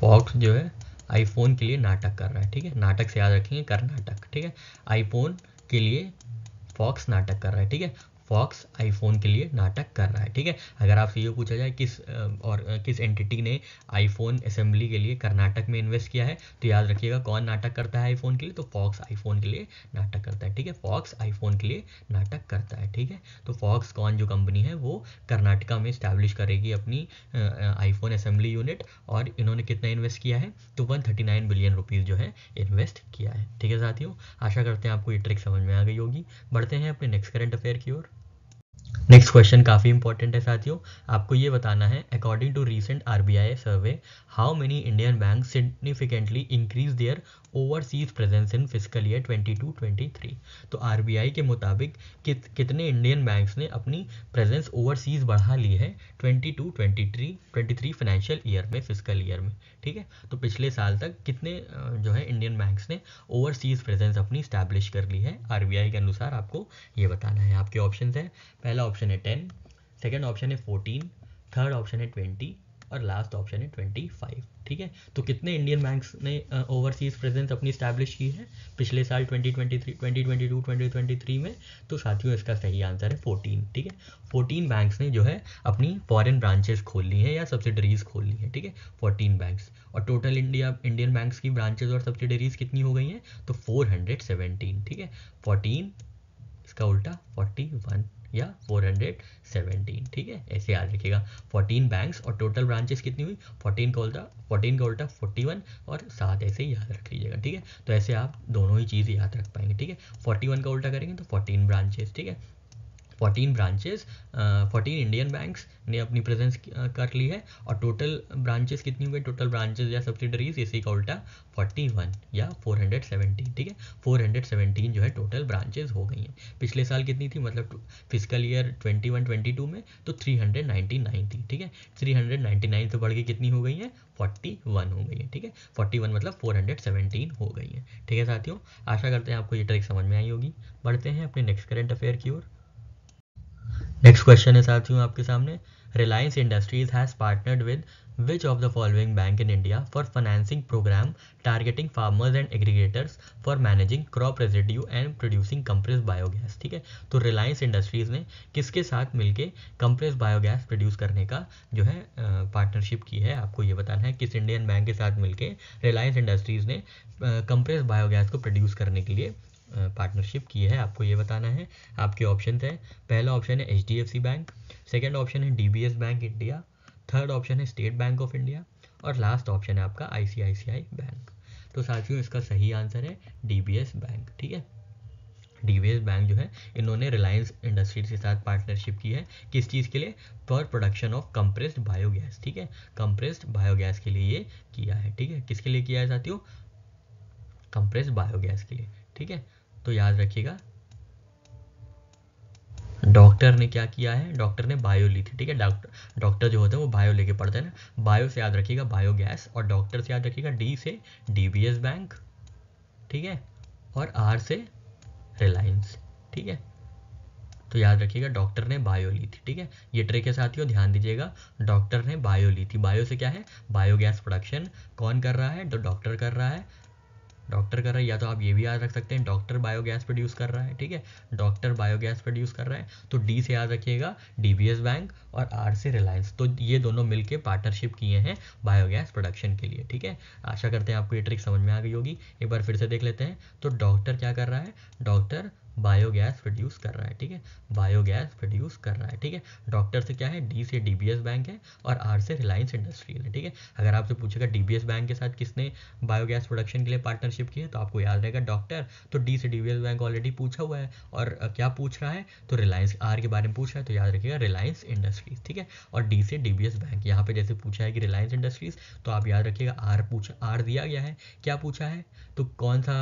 फॉक्स जो है आईफोन के लिए नाटक कर रहा है ठीक है नाटक से याद रखेंगे कर्नाटक ठीक है आईफोन के लिए फॉक्स नाटक कर रहा है ठीक है फॉक्स आईफोन के लिए नाटक कर रहा है ठीक है अगर आपसे ये पूछा जाए किस और किस एंटिटी ने आईफोन असेंबली के लिए कर्नाटक में इन्वेस्ट किया है तो याद रखिएगा कौन नाटक करता है आईफोन के लिए तो फॉक्स आईफोन के लिए नाटक करता है ठीक है फॉक्स आईफोन के लिए नाटक करता है ठीक है तो फॉक्स कौन जो कंपनी है वो कर्नाटका में स्टैब्लिश करेगी अपनी आईफोन असेंबली यूनिट और इन्होंने कितना इन्वेस्ट किया है तो वन बिलियन रुपीज़ जो है इन्वेस्ट किया है ठीक है साथियों आशा करते हैं आपको ये ट्रिक समझ में आ गई होगी बढ़ते हैं अपने नेक्स्ट करेंट अफेयर की ओर नेक्स्ट क्वेश्चन काफ़ी इंपॉर्टेंट है साथियों आपको ये बताना है according to recent RBI survey how many Indian bank significantly increase their overseas presence in physical year 22-23 तो आरबीआई के मुताबिक कित, कितने इंडियन बैंक्स ने अपनी प्रेजेंस ओवरसीज बढ़ा ली है 22-23 23 फाइनेंशियल ईयर में फिजिकल ईयर में ठीक है तो पिछले साल तक कितने जो है इंडियन बैंक्स ने ओवरसीज प्रेजेंस अपनी स्टैब्लिश कर ली है आरबीआई के अनुसार आपको ये बताना है आपके ऑप्शन है पहला ऑप्शन है टेन सेकेंड ऑप्शन है फोर्टीन थर्ड ऑप्शन है ट्वेंटी और लास्ट ऑप्शन है ट्वेंटी फाइव ठीक है तो कितने इंडियन बैंक्स ने ओवरसीज uh, प्रेजेंस अपनी स्टैब्लिश की है पिछले साल twenty twenty three twenty twenty two twenty twenty three में तो साथियों इसका सही आंसर है फोर्टीन ठीक है फोर्टीन बैंक्स ने जो है अपनी फॉरेन ब्रांचेस खोल ली है या सब्सिडरीज खोल ली है ठीक है फोर्टीन बैंक्स और टोटल इंडिया इंडियन बैंक्स की ब्रांचेज और सब्सिडरीज कितनी हो गई हैं तो फोर हंड्रेड ठीक है फोर्टीन इसका उल्टा फोर्टी वन या 417 ठीक है ऐसे याद रखिएगा 14 बैंक्स और टोटल ब्रांचेस कितनी हुई 14 का उल्टा 14 का उल्टा 41 और सात ऐसे ही याद रख लीजिएगा ठीक है तो ऐसे आप दोनों ही चीज़ याद रख पाएंगे ठीक है 41 का उल्टा करेंगे तो 14 ब्रांचेस ठीक है 14 ब्रांचेस फोर्टीन इंडियन बैंक्स ने अपनी प्रेजेंस uh, कर ली है और टोटल ब्रांचेस कितनी हुई टोटल ब्रांचेस या सब्सिडरीज इसी का उल्टा 41 या 417 ठीक है 417 जो है टोटल ब्रांचेस हो गई हैं पिछले साल कितनी थी मतलब फिजिकल ईयर 21 22 में तो 399 थी ठीक है 399 तो बढ़ के कितनी हो गई है 41 हो गई है ठीक है 41 मतलब 417 हो गई है ठीक है साथियों आशा करते हैं आपको ये ट्रिक समझ में आई होगी बढ़ते हैं अपने नेक्स्ट करेंट अफेयर की ओर नेक्स्ट क्वेश्चन है साथ हूँ आपके सामने Reliance Industries has partnered with which of the following bank in India for financing programme targeting farmers and aggregators for managing crop residue and producing compress biogas ठीक है तो रिलायंस इंडस्ट्रीज ने किसके साथ मिलकर कंप्रेस बायोगैस प्रोड्यूस करने का जो है पार्टनरशिप की है आपको ये बताना है किस इंडियन बैंक के साथ मिलकर रिलायंस इंडस्ट्रीज ने कंप्रेस बायोगैस को प्रोड्यूस करने के लिए पार्टनरशिप की है आपको ये बताना है आपके ऑप्शन है पहला ऑप्शन है H D F C bank second option है D bank India third option है स्टेट बैंक ऑफ इंडिया और लास्ट ऑप्शन है आपका आई बैंक तो साथियों इसका सही आंसर है डी बैंक ठीक है डी बैंक जो है इन्होंने रिलायंस इंडस्ट्रीज के साथ पार्टनरशिप की है किस चीज़ के लिए for production of compressed biogas ठीक है कंप्रेस्ड बायोगैस के लिए ये किया है ठीक है किसके लिए किया है साथियों कंप्रेस्ड बायोगैस के लिए ठीक है तो याद रखिएगा डॉक्टर ने क्या किया है डॉक्टर ने बायो ली थी ठीक है डॉक्टर डॉक्टर जो होते हैं वो बायो लेके पढ़ते हैं ना बायो से याद रखिएगा बायोगैस और डॉक्टर से याद रखिएगा डी से डीबीएस बैंक ठीक है और आर से रिलायंस ठीक है तो याद रखिएगा डॉक्टर ने बायो ली थी ठीक है ये ट्रे के साथ साथियों ध्यान दीजिएगा डॉक्टर ने बायो ली थी बायो से क्या है बायोगैस प्रोडक्शन कौन कर रहा है तो डॉक्टर कर रहा है डॉक्टर कर रहा है या तो आप ये भी याद रख सकते हैं डॉक्टर बायोगैस प्रोड्यूस कर रहा है ठीक है डॉक्टर बायोगैस प्रोड्यूस कर रहा है तो डी से याद रखिएगा डीबीएस बैंक और आर से रिलायंस तो ये दोनों मिलके पार्टनरशिप किए हैं बायोगैस प्रोडक्शन के लिए ठीक है आशा करते हैं आपको ये ट्रिक समझ में आ गई होगी एक बार फिर से देख लेते हैं तो डॉक्टर क्या कर रहा है डॉक्टर बायोगैस प्रोड्यूस कर रहा है ठीक है बायोगैस प्रोड्यूस कर रहा है ठीक है डॉक्टर से क्या है डी से डीबीएस बैंक है और आर से रिलायंस इंडस्ट्रीज है ठीक है अगर आपसे पूछेगा डीबीएस बैंक के साथ किसने बायोगैस प्रोडक्शन के लिए पार्टनरशिप की है तो आपको याद रहेगा डॉक्टर तो डी से डीबीएस बैंक ऑलरेडी पूछा हुआ है और क्या पूछ रहा है तो रिलायंस आर के बारे में पूछ रहा है तो याद रखिएगा रिलायंस इंडस्ट्रीज ठीक है और डी से डीबीएस बैंक यहाँ पे जैसे पूछा है कि रिलायंस इंडस्ट्रीज तो आप याद रखिएगा आर पूछा आर दिया गया है क्या पूछा है तो कौन सा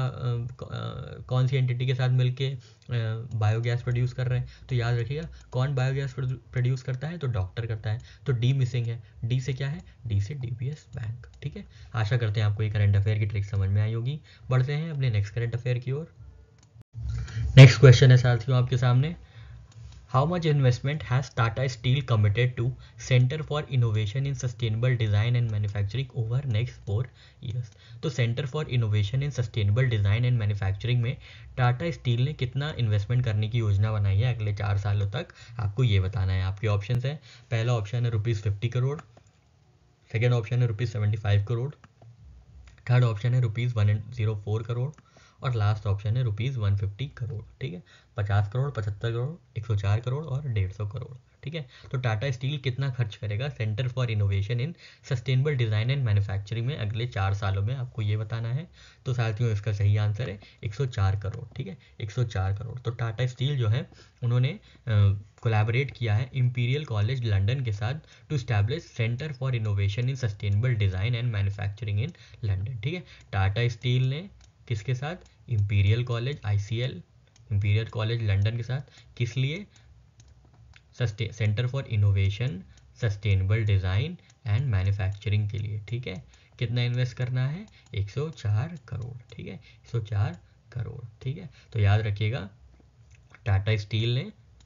कौन सी एंटिटी के साथ मिलके बायोगैस प्रोड्यूस कर रहे हैं तो याद रखिएगा कौन बायोगैस प्रोड्यूस करता है तो डॉक्टर करता है तो डी मिसिंग है डी से क्या है डी से डी बैंक ठीक है आशा करते हैं आपको ये करंट अफेयर की ट्रिक समझ में आई होगी बढ़ते हैं अपने नेक्स्ट करंट अफेयर की ओर नेक्स्ट क्वेश्चन है साथियों आपके सामने how much investment has Tata steel committed to centre for innovation in sustainable design and manufacturing over next four years तो centre for innovation in sustainable design and manufacturing में Tata steel ने कितना investment करने की योजना बनाई है अगले चार सालों तक आपको ये बताना है आपके ऑप्शन है पहला ऑप्शन है rupees fifty crore second option है rupees seventy five crore third option है rupees one zero four crore और लास्ट ऑप्शन है रुपीज़ वन फिफ्टी करोड़ ठीक है पचास करोड़ पचहत्तर करोड़ एक सौ चार करोड़ और डेढ़ सौ करोड़ ठीक है तो टाटा स्टील कितना खर्च करेगा centre for innovation in sustainable design and manufacturing में अगले चार सालों में आपको ये बताना है तो साथियों इसका सही आंसर है चार करोड़ ठीक है चार करोड़ तो टाटा स्टील जो है उन्होंने कोलैबोरेट किया है इंपीरियल कॉलेज लंदन के साथ to establish centre for innovation in sustainable design and manufacturing in London ठीक है टाटा स्टील ने किसके साथ imperial college ICL imperial college London के साथ किस लिए centre for innovation sustainable design and manufacturing के लिए ठीक है कितना इन्वेस्ट करना है 104 करोड़ ठीक है 104 करोड़ ठीक है तो याद रखिएगा टाटा स्टील ने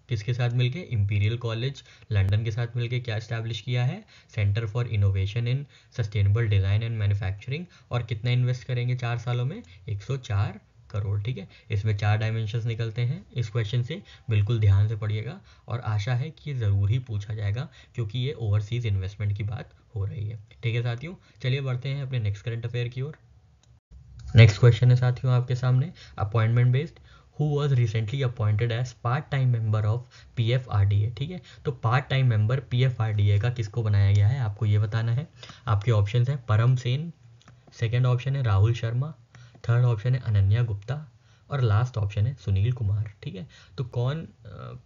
किसके साथ मिलके इंपीरियल कॉलेज लंदन के साथ मिलके क्या इस्टेब्लिश किया है centre for innovation in sustainable design and manufacturing और कितना इन्वेस्ट करेंगे चार सालों में 104 करोड़ ठीक है इसमें चार डायमेंशंस निकलते हैं इस क्वेश्चन से बिल्कुल ध्यान से पढ़िएगा और आशा है कि ज़रूर ही पूछा जाएगा क्योंकि ये ओवरसीज़ इन्वेस्टमेंट की बात हो रही है ठीक है साथियों चलिए बढ़ते हैं अपने नेक्स्ट करंट अफेयर की ओर नेक्स्ट क्वेश्चन है साथियों आपके सामने appointment based who was recently appointed as part time member of P F R D A ठीक है तो part time member P F R D A का किसको बनाया गया है आपको ये बताना है आपके ऑप्शन है परम सेन सेकेंड ऑप्शन है राहुल शर्मा थर्ड ऑप्शन है अनन्या गुप्ता और लास्ट ऑप्शन है सुनील कुमार ठीक है तो कौन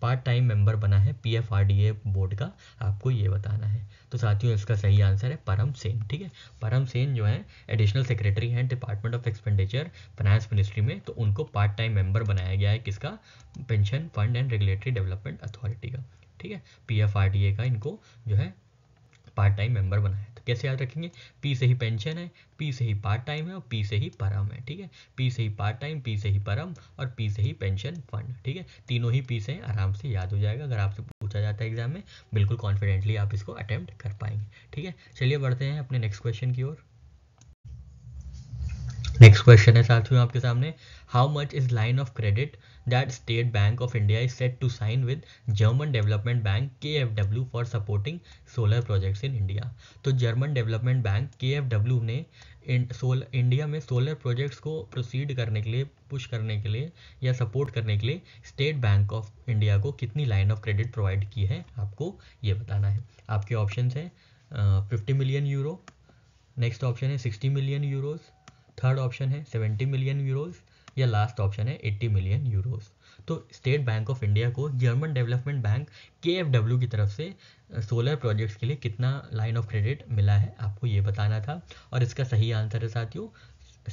पार्ट टाइम मेंबर बना है P F R D A board का आपको ये बताना है तो साथियों इसका सही आंसर है परम सेन ठीक है परम सेन जो है एडिशनल सेक्रेटरी हैं department of expenditure finance ministry में तो उनको पार्ट टाइम मेंबर बनाया गया है किसका pension fund and regulatory development authority का ठीक है P F R D A का इनको जो है पार्ट टाइम मेंबर बनाया कैसे याद रखेंगे पी से ही पेंशन है पी से ही पार्ट टाइम है और पी से ही परम है ठीक है पी से ही पार्ट टाइम पी से ही परम और पी से ही पेंशन फंड ठीक है तीनों ही पी से आराम से याद हो जाएगा अगर आपसे पूछा जाता है एग्जाम में बिल्कुल कॉन्फिडेंटली आप इसको अटैम्प्ट कर पाएंगे ठीक है चलिए बढ़ते हैं अपने नेक्स्ट क्वेश्चन की ओर नेक्स्ट क्वेश्चन है साथियों आपके सामने how much is line of credit that State Bank of India is set to sign with German Development Bank KFW for supporting solar projects in India. तो German Development Bank KFW ने इन सोल India में solar projects को proceed करने के लिए push करने के लिए या सपोर्ट करने के लिए स्टेट बैंक ऑफ इंडिया को कितनी लाइन ऑफ क्रेडिट प्रोवाइड की है आपको ये बताना है आपके ऑप्शन हैं fifty million euro next option है sixty million euros third option है सेवेंटी मिलियन यूरोज़ या लास्ट ऑप्शन है एट्टी मिलियन यूरोस तो स्टेट बैंक ऑफ इंडिया को जर्मन डेवलपमेंट बैंक के की तरफ से सोलर प्रोजेक्ट्स के लिए कितना लाइन ऑफ क्रेडिट मिला है आपको ये बताना था और इसका सही आंसर है साथियों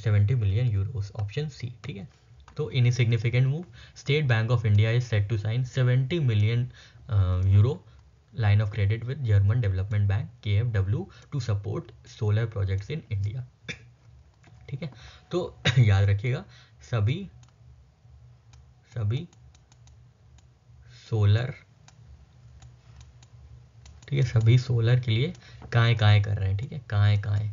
seventy million euros option C ठीक है तो in significant move State Bank of India is set to sign seventy million euro credit with German development bank K F W to support solar projects in India ठीक है तो याद रखिएगा सभी सभी सोलर ठीक है सभी सोलर के लिए काय काय कर रहे हैं ठीक है काय काय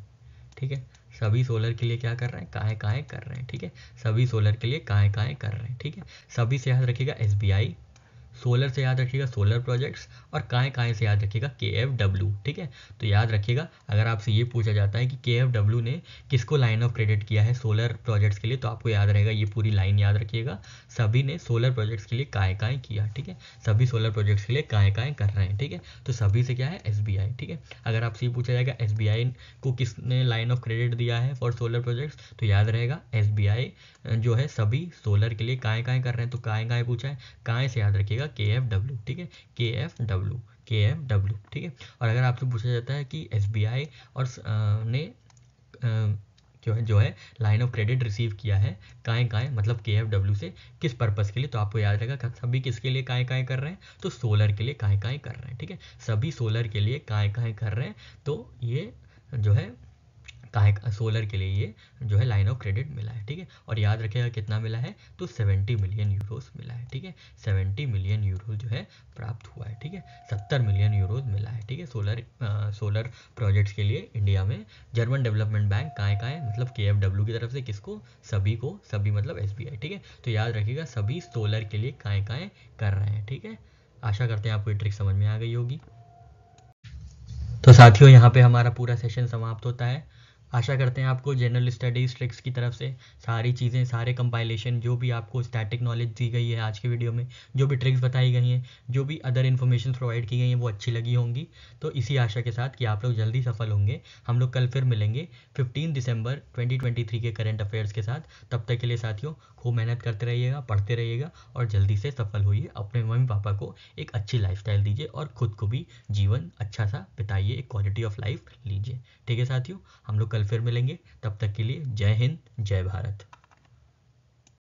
ठीक है सभी सोलर के लिए क्या कर रहे हैं काय काय कर रहे हैं ठीक है सभी सोलर के लिए काय काय कर रहे हैं ठीक है सभी से याद रखिएगा एस बी आई सोलर से याद रखिएगा सोलर प्रोजेक्ट्स और काएँ काएँ से याद रखिएगा के एफ डब्ल्यू ठीक है तो याद रखिएगा अगर आपसे ये पूछा जाता है कि के एफ डब्ल्यू ने किसको लाइन ऑफ क्रेडिट किया है सोलर प्रोजेक्ट्स के लिए तो आपको याद रहेगा ये पूरी लाइन याद रखिएगा सभी ने सोलर प्रोजेक्ट्स के लिए काएँ काएँ किया ठीक है सभी सोलर प्रोजेक्ट्स के लिए काएँ काएँ कर रहे हैं ठीक है तो सभी से क्या है एस ठीक है अगर आपसे ये पूछा जाएगा एस को किसने लाइन ऑफ क्रेडिट दिया है फॉर सोलर प्रोजेक्ट्स तो याद रहेगा एस जो है सभी सोलर के लिए काएँ काएँ कर रहे हैं तो काएँ काएँ पूछा है काएँ से याद रखिएगा जाएगा के एफ डब्ल्यू ठीक है K F W K F W ठीक है और अगर आपसे पूछा जाता है कि एस बी आई और आ, ने आ, जो है जो है लाइन ऑफ क्रेडिट रिसीव किया है काएँ काएँ मतलब के एफ डब्ल्यू से किस पर्पज़ के लिए तो आपको याद रहेगा सभी किसके लिए काएँ काएँ कर रहे हैं तो सोलर के लिए काएँ काएँ कर रहे हैं ठीक है सभी सोलर के लिए काएँ काएँ कर रहे हैं तो ये जो है है सोलर के लिए ये जो है लाइन ऑफ क्रेडिट मिला है ठीक है और याद रखेगा कितना मिला है तो सेवेंटी मिलियन यूरोस मिला है ठीक है सेवेंटी मिलियन यूरो जो है प्राप्त हुआ है ठीक है सत्तर मिलियन यूरोज मिला है ठीक है सोलर आ, सोलर प्रोजेक्ट्स के लिए इंडिया में जर्मन डेवलपमेंट बैंक काय का है मतलब के की तरफ से किसको सभी को सभी मतलब एस ठीक है तो याद रखेगा सभी सोलर के लिए काय काय कर रहे हैं ठीक है आशा करते हैं आपको ये ट्रिक समझ में आ गई होगी तो साथियों यहाँ पे हमारा पूरा सेशन समाप्त होता है आशा करते हैं आपको जनरल स्टडीज ट्रिक्स की तरफ से सारी चीज़ें सारे कंपाइलेशन जो भी आपको स्टैटिक नॉलेज दी गई है आज के वीडियो में जो भी ट्रिक्स बताई गई हैं जो भी अदर इन्फॉर्मेशन प्रोवाइड की गई हैं वो अच्छी लगी होंगी तो इसी आशा के साथ कि आप लोग जल्दी सफल होंगे हम लोग कल फिर मिलेंगे फिफ्टीन दिसंबर ट्वेंटी के करंट अफेयर्स के साथ तब तक के लिए साथियों खूब मेहनत करते रहिएगा पढ़ते रहिएगा और जल्दी से सफल होइए अपने मम्मी पापा को एक अच्छी लाइफ दीजिए और ख़ुद को भी जीवन अच्छा सा बिताइए एक क्वालिटी ऑफ लाइफ लीजिए ठीक है साथियों हम लोग कल फिर मिलेंगे तब तक के लिए जय हिंद जय भारत